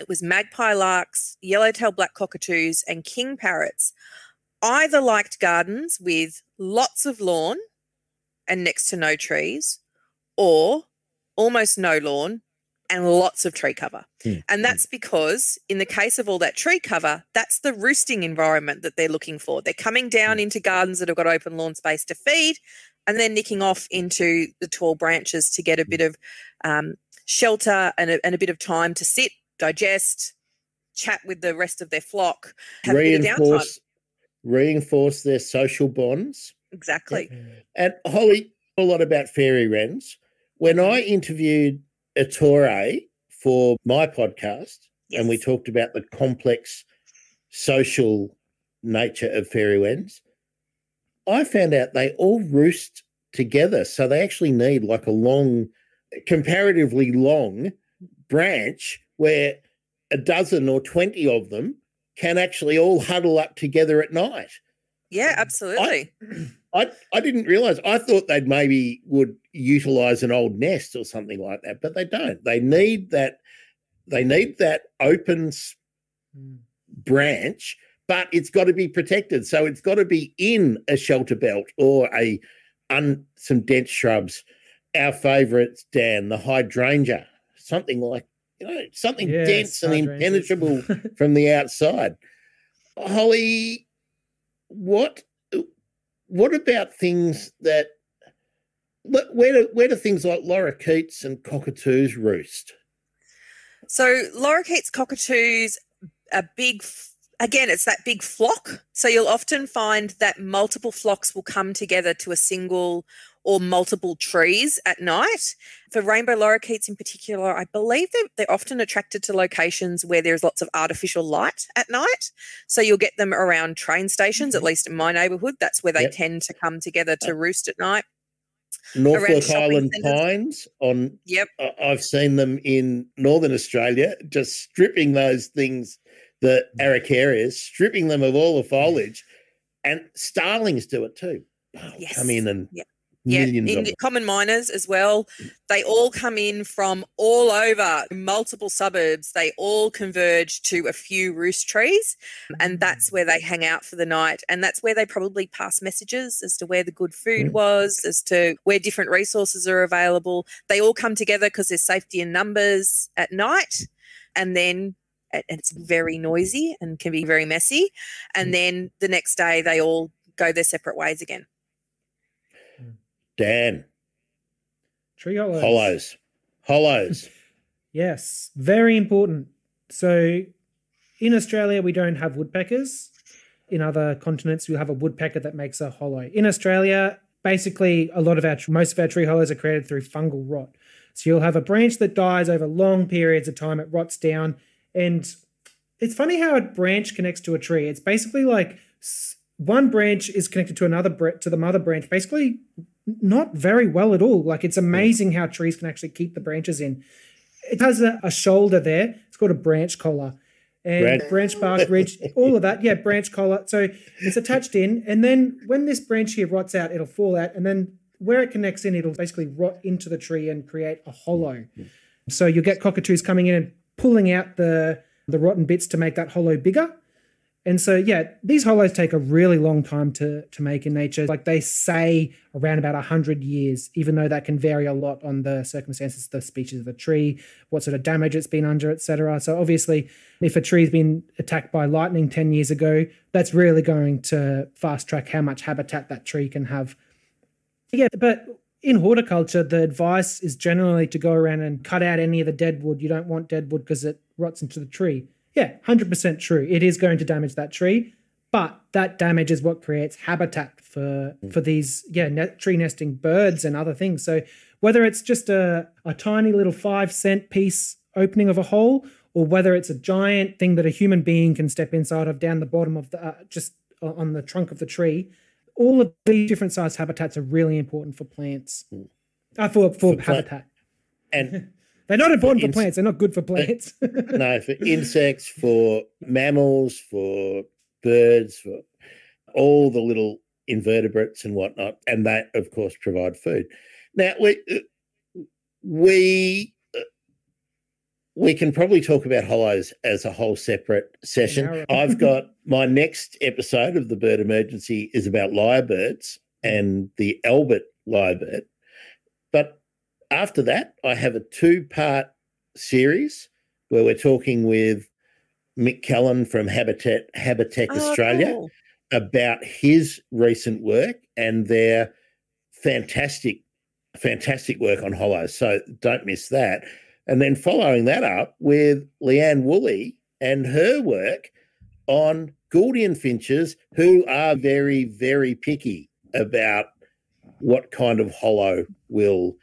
it was magpie larks, yellow-tailed black cockatoos and king parrots either liked gardens with lots of lawn and next to no trees or almost no lawn and lots of tree cover. Mm. And that's because, in the case of all that tree cover, that's the roosting environment that they're looking for. They're coming down Mm. into gardens that have got open lawn space to feed, and then nicking off into the tall branches to get a bit of um, shelter and a, and a bit of time to sit, digest, chat with the rest of their flock, have a bit of reinforce reinforce their social bonds. Exactly. And Holly, a lot about fairy wrens. When I interviewed Ettore for my podcast, and we talked about the complex social nature of fairy wrens, I found out they all roost together. So they actually need like a long, comparatively long branch where a dozen or 20 of them can actually all huddle up together at night. Yeah, absolutely. I, I I didn't realize. I thought they'd maybe would utilize an old nest or something like that, but they don't. They need that. They need that open Mm. branch, but it's got to be protected. So it's got to be in a shelter belt or a un, some dense shrubs. Our favourites, Dan, the hydrangea, something like you know something Yes, dense and impenetrable from the outside. Holly, what what about things that where do where do things like lorikeets and cockatoos roost? So lorikeets, cockatoos, a big, again, it's that big flock. So you'll often find that multiple flocks will come together to a single or multiple trees at night. For rainbow lorikeets in particular, I believe they're, they're often attracted to locations where there's lots of artificial light at night. So you'll get them around train stations, at mm-hmm. least in my neighbourhood. That's where they Yep. tend to come together to roost at night. Norfolk Island pines on Yep. I've seen them in northern Australia just stripping those things, the araucarias, stripping them of all the foliage, and starlings do it too. Oh, Come in and Yep. Yeah, in common mynas as well. They all come in from all over, multiple suburbs. They all converge to a few roost trees, and that's where they hang out for the night. And that's where they probably pass messages as to where the good food Mm. was, as to where different resources are available. They all come together because there's safety in numbers at night, and then and it's very noisy and can be very messy. And Mm. then the next day, they all go their separate ways again. Dan, Tree hollows. hollows, hollows. Yes, very important. So in Australia, we don't have woodpeckers. In other continents, you have a woodpecker that makes a hollow. In Australia, basically, a lot of our most of our tree hollows are created through fungal rot. So you'll have a branch that dies over long periods of time. It rots down, and it's funny how a branch connects to a tree. It's basically like one branch is connected to another to the mother branch. Basically, not very well at all. Like it's amazing how trees can actually keep the branches in it has a, a shoulder there. It's called a branch collar. And Branch- branch bark ridge, all of that. Yeah, branch collar. So it's attached in. And then when this branch here rots out, it'll fall out. And then where it connects in, it'll basically rot into the tree and create a hollow. So you'll get cockatoos coming in and pulling out the, the rotten bits to make that hollow bigger. And so, yeah, these hollows take a really long time to, to make in nature. Like they say around about 100 years, even though that can vary a lot on the circumstances, the species of the tree, what sort of damage it's been under, etc. So obviously, if a tree's been attacked by lightning 10 years ago, that's really going to fast track how much habitat that tree can have. Yeah, but in horticulture, the advice is generally to go around and cut out any of the dead wood. You don't want dead wood because it rots into the tree. Yeah, 100% true. It is going to damage that tree, but that damage is what creates habitat for Mm. for these yeah net, tree nesting birds and other things so whether it's just a, a tiny little five cent piece opening of a hole or whether it's a giant thing that a human being can step inside of down the bottom of the uh, just on the trunk of the tree all of these different size habitats are really important for plants uh, for, for, For plant- habitat And they're not important for ins- plants they're not good for plants no, for insects, for mammals, for birds, for all the little invertebrates and whatnot, and that, of course, provide food. Now we we uh, we can probably talk about hollows as a whole separate session. I've got my next episode of the Bird Emergency is about lyrebirds and the Albert lyrebird, after that, I have a two-part series where we're talking with Mick Callan from Habitat Habitat Oh, Australia cool. about his recent work and their fantastic, fantastic work on hollows. So don't miss that. And then following that up with Leigh-Ann Woolley and her work on Gouldian finches, who are very, very picky about what kind of hollow will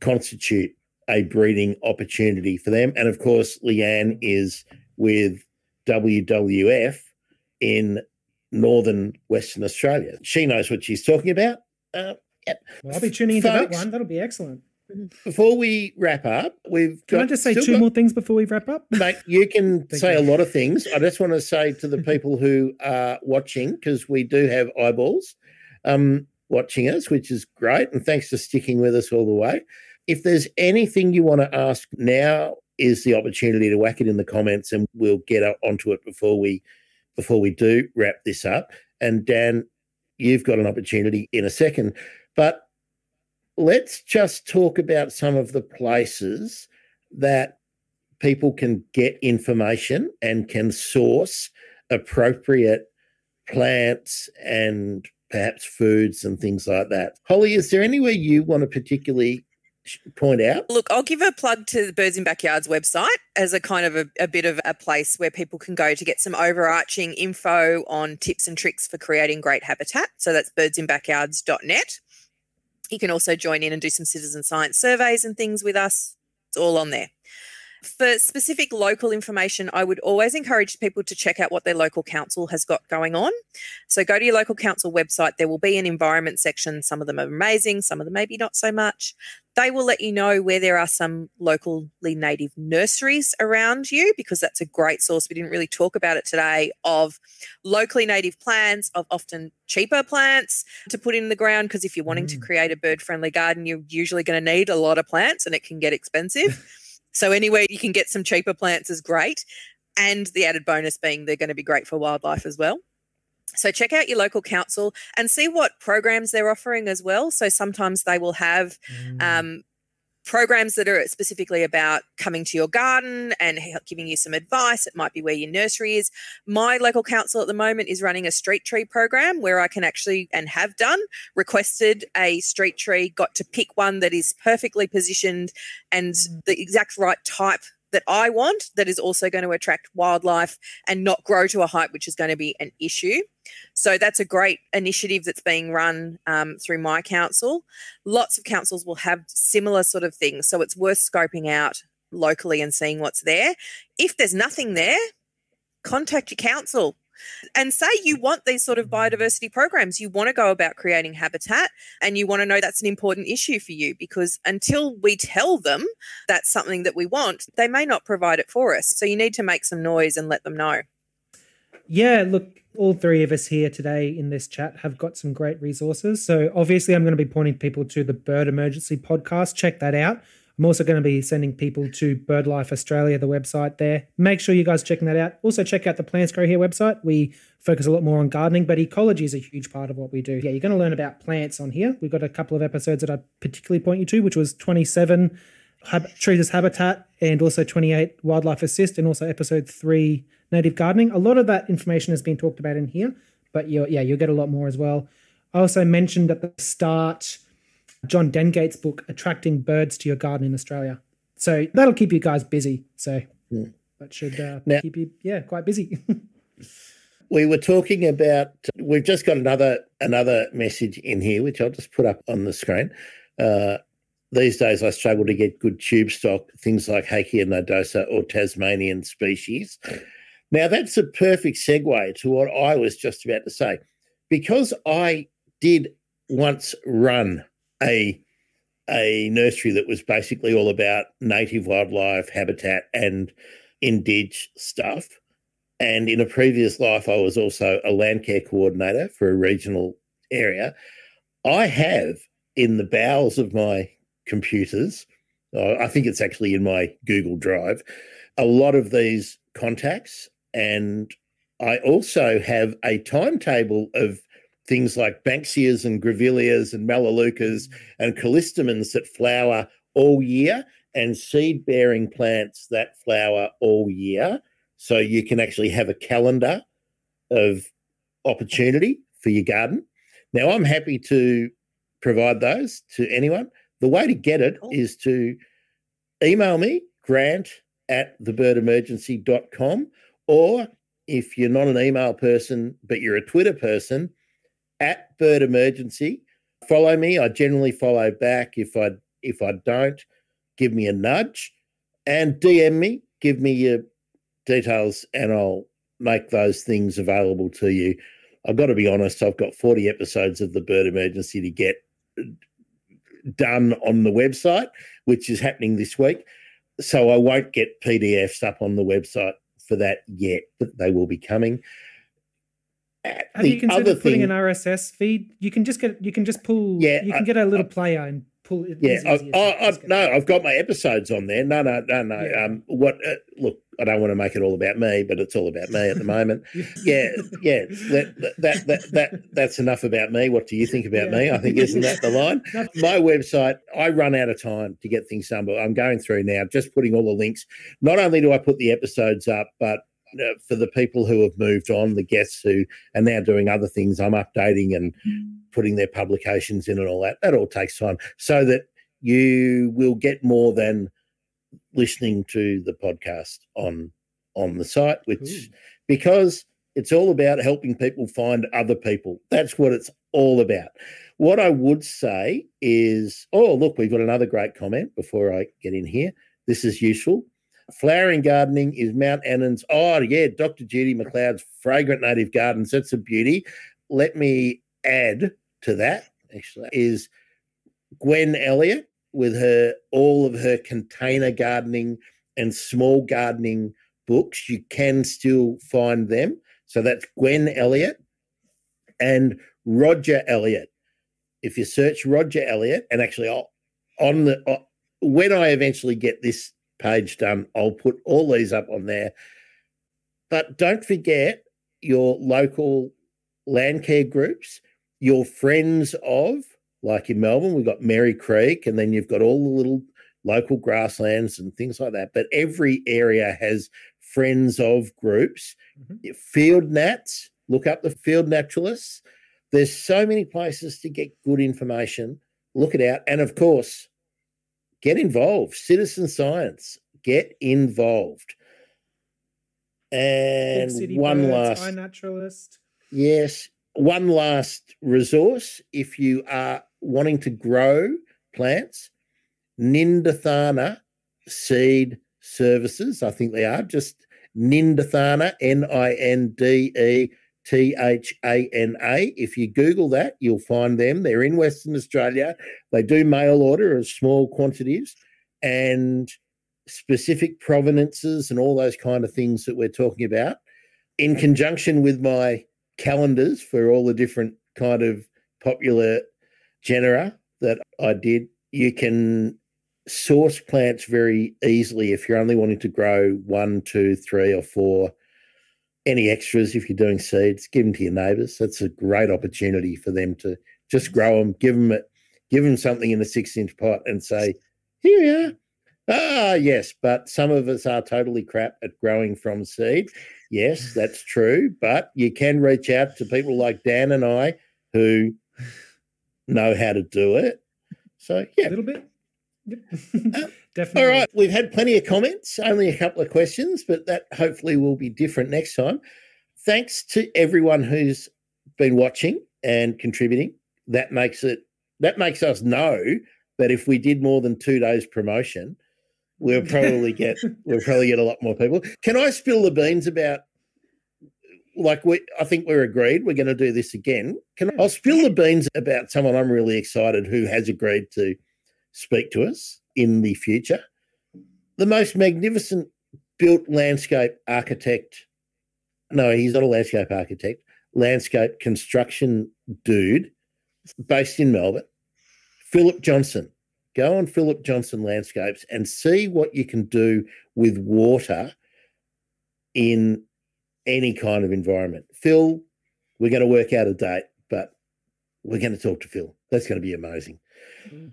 constitute a breeding opportunity for them. And of course, Leigh-Ann is with WWF in northern Western Australia. She knows what she's talking about. Uh, Well, i'll be tuning into that one that'll be excellent before we wrap up, we've can i just say two got- more things before we wrap up Mate, you can say you. a lot of things. I just want to say to the people who are watching, because we do have eyeballs um, watching us, which is great. And thanks for sticking with us all the way. If there's anything you want to ask now, is the opportunity to whack it in the comments, and we'll get onto it before we before we do wrap this up. And Dan, you've got an opportunity in a second, but let's just talk about some of the places that people can get information and can source appropriate plants and perhaps foods and things like that. Holly, is there anywhere you want to particularly point out? Look, I'll give a plug to the Birds in Backyards website as a kind of a, a bit of a place where people can go to get some overarching info on tips and tricks for creating great habitat. So that's birdsinbackyards.net. You can also join in and do some citizen science surveys and things with us. It's all on there. For specific local information, I would always encourage people to check out what their local council has got going on. So go to your local council website. There will be an environment section. Some of them are amazing, some of them maybe not so much. They will let you know where there are some locally native nurseries around you because that's a great source. We didn't really talk about it today of locally native plants, of often cheaper plants to put in the ground. Because if you're wanting to Mm. create a bird friendly garden, you're usually going to need a lot of plants and it can get expensive. so, anywhere you can get some cheaper plants is great. And the added bonus being they're going to be great for wildlife as well. So check out your local council and see what programs they're offering as well. So sometimes they will have um, programs that are specifically about coming to your garden and giving you some advice. It might be where your nursery is. My local council at the moment is running a street tree program where I can actually and have done requested a street tree, got to pick one that is perfectly positioned and the exact right type that I want that is also going to attract wildlife and not grow to a height which is going to be an issue. So that's a great initiative that's being run um, through my council. Lots of councils will have similar sort of things. So it's worth scoping out locally and seeing what's there. If there's nothing there, contact your council and say you want these sort of biodiversity programs. You want to go about creating habitat and you want to know that's an important issue for you because until we tell them that's something that we want, they may not provide it for us. So you need to make some noise and let them know. Yeah, look, all three of us here today in this chat have got some great resources. So obviously, I'm going to be pointing people to the Bird Emergency podcast. Check that out. I'm also going to be sending people to BirdLife Australia, the website there. Make sure you guys checking that out. Also, check out the Plants Grow Here website. We focus a lot more on gardening, but ecology is a huge part of what we do. Yeah, you're going to learn about plants on here. We've got a couple of episodes that I particularly point you to, which was 27 hab- trees as habitat and also 28 wildlife assist and also episode 3 native gardening a lot of that information has been talked about in here but yeah you'll get a lot more as well i also mentioned at the start john dengate's book attracting birds to your garden in australia so that'll keep you guys busy so Hmm. that should uh, Now- keep you yeah quite busy We were talking about. We've just got another another message in here, which I'll just put up on the screen. Uh, these days, I struggle to get good tube stock, things like Hakea nodosa or Tasmanian species. Now, that's a perfect segue to what I was just about to say. Because I did once run a a nursery that was basically all about native wildlife habitat and indige stuff. And in a previous life, I was also a land care coordinator for a regional area. I have in the bowels of my computers, uh, I think it's actually in my Google Drive, a lot of these contacts. And I also have a timetable of things like Banksias and Grevilleas and Melaleucas mm-hmm. and Callistemons that flower all year and seed bearing plants that flower all year. So you can actually have a calendar of opportunity for your garden. Now, I'm happy to provide those to anyone. The way to get it is to email me, grant at thebirdemergency.com, or if you're not an email person, but you're a Twitter person, at Bird Emergency. Follow me. I generally follow back. If I if I don't, give me a nudge and DM me. Give me your details, and I'll make those things available to you. I've got to be honest. I've got 40 episodes of the Bird Emergency to get uh, done on the website, which is happening this week. So I won't get PDFs up on the website for that yet, but they will be coming. Have you considered putting thing, an RSS feed? You can just get you can just pull. Yeah, you can I, get a little I, player and pull it. Yeah, I, I, I, no, I've got my episodes on there. No, no, no, no. Yeah. Um, what? Uh, look, I don't want to make it all about me, but it's all about me at the moment. yeah, yeah. That, that that that that's enough about me. What do you think about yeah. me? I think isn't that the line? my website. I run out of time to get things done, but I'm going through now, just putting all the links. Not only do I put the episodes up, but Uh, for the people who have moved on, the guests who are now doing other things, I'm updating and mm. putting their publications in and all that. That all takes time so that you will get more than listening to the podcast on on the site, which cool. because it's all about helping people find other people. That's what it's all about. What I would say is, oh, look, we've got another great comment before I get in here. This is useful. Flowering gardening is Mount Annan's. Oh, yeah, Dr. Judy McLeod's fragrant native gardens. That's a beauty. Let me add to that, actually, is Gwen Elliot with her all of her container gardening and small gardening books. You can still find them. So that's Gwen Elliot and Rodger Elliot. If you search Rodger Elliot, and actually, I'll, on the uh, when I eventually get this page done. I'll put all these up on there. But don't forget your local land care groups, your friends of, like in Melbourne, we've got Merri Creek, and then you've got all the little local grasslands and things like that. But every area has friends of groups. Mm-hmm. Field nats, look up the field naturalists. There's so many places to get good information. Look it out. And of course, get involved. Citizen science, get involved. And one birds, last naturalist. Yes, one last resource if you are wanting to grow plants, Nindethana Seed Services, I think they are just Nindethana, N I N D E T H A N A. If you Google that, you'll find them. They're in Western Australia. They do mail order of small quantities and specific provenances and all those kind of things that we're talking about. In conjunction with my calendars for all the different kind of popular genera that I did, you can source plants very easily if you're only wanting to grow one, two, three, or four any extras if you're doing seeds, give them to your neighbours. That's a great opportunity for them to just grow them, give them it, give them something in a six inch pot and say, here we are. Ah, yes, but some of us are totally crap at growing from seed. Yes, that's true. But you can reach out to people like Dan and I who know how to do it. So, yeah. A little bit. Definitely. All right. We've had plenty of comments, only a couple of questions, but that hopefully will be different next time. thanks to everyone who's been watching and contributing. That makes it that makes us know that if we did more than two days promotion, we'll probably get we'll probably get a lot more people. Can I spill the beans about like we I think we're agreed we're going to do this again. Can I, I'll spill the beans about someone I'm really excited who has agreed to speak to us in the future. The most magnificent built landscape architect. No, he's not a landscape architect. Landscape construction dude based in Melbourne. Philip Johnson. Go on Philip Johnson Landscapes and see what you can do with water in any kind of environment. Phil, we're going to work out a date, but we're going to talk to Phil. That's going to be amazing. Mm.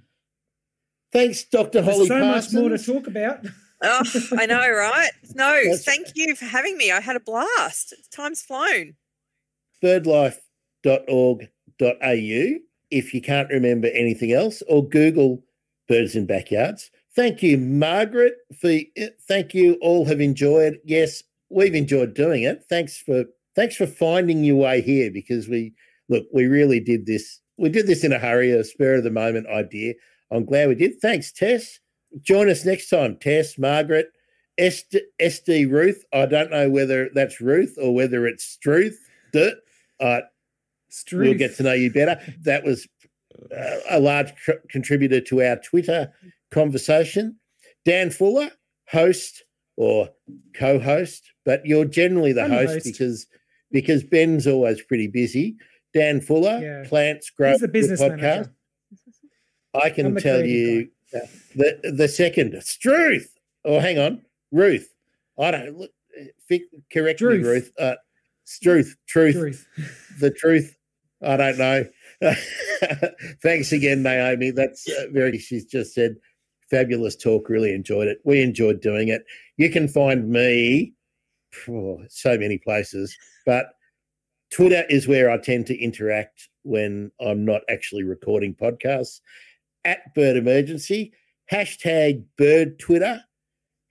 Thanks, Dr. Holly. There's so Parsons. much more to talk about. oh, I know, right? No, That's, thank you for having me. I had a blast. Time's flown. Birdlife.org.au if you can't remember anything else, or Google birds in backyards. Thank you, Margaret. For thank you. All have enjoyed. Yes, we've enjoyed doing it. Thanks for thanks for finding your way here because we look we really did this. We did this in a hurry, a spur of the moment idea. I'm glad we did. Thanks, Tess. Join us next time, Tess, Margaret, SD, SD Ruth. I don't know whether that's Ruth or whether it's Struth. Uh, Struth. We'll get to know you better. That was uh, a large co- contributor to our Twitter conversation. Dan Fuller, host or co-host, but you're generally the host, host, because because Ben's always pretty busy. Dan Fuller, yeah. Plants Grow He's the business podcast. Manager. I can tell you the the second truth. Oh, hang on, Ruth. I don't look. Correct Truth. me, Ruth. Uh, Struth, truth, truth. the truth. I don't know. Thanks again, Naomi. That's uh, very. She's just said fabulous talk. Really enjoyed it. We enjoyed doing it. You can find me oh, so many places, but Twitter is where I tend to interact when I'm not actually recording podcasts at Bird Emergency, hashtag Bird Twitter,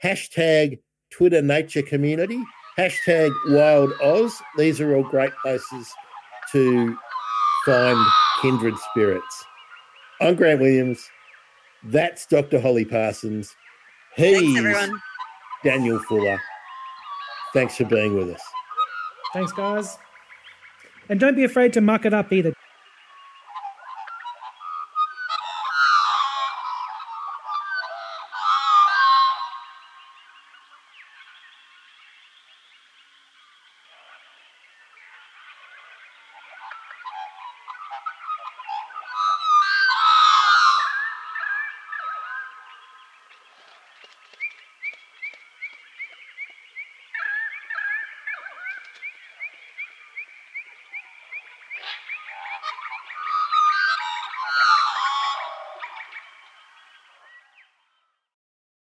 hashtag Twitter Nature Community, hashtag Wild Oz. These are all great places to find kindred spirits. I'm Grant Williams. That's Dr. Holly Parsons. He's Thanks, Daniel Fuller. Thanks for being with us. Thanks, guys. And don't be afraid to muck it up either.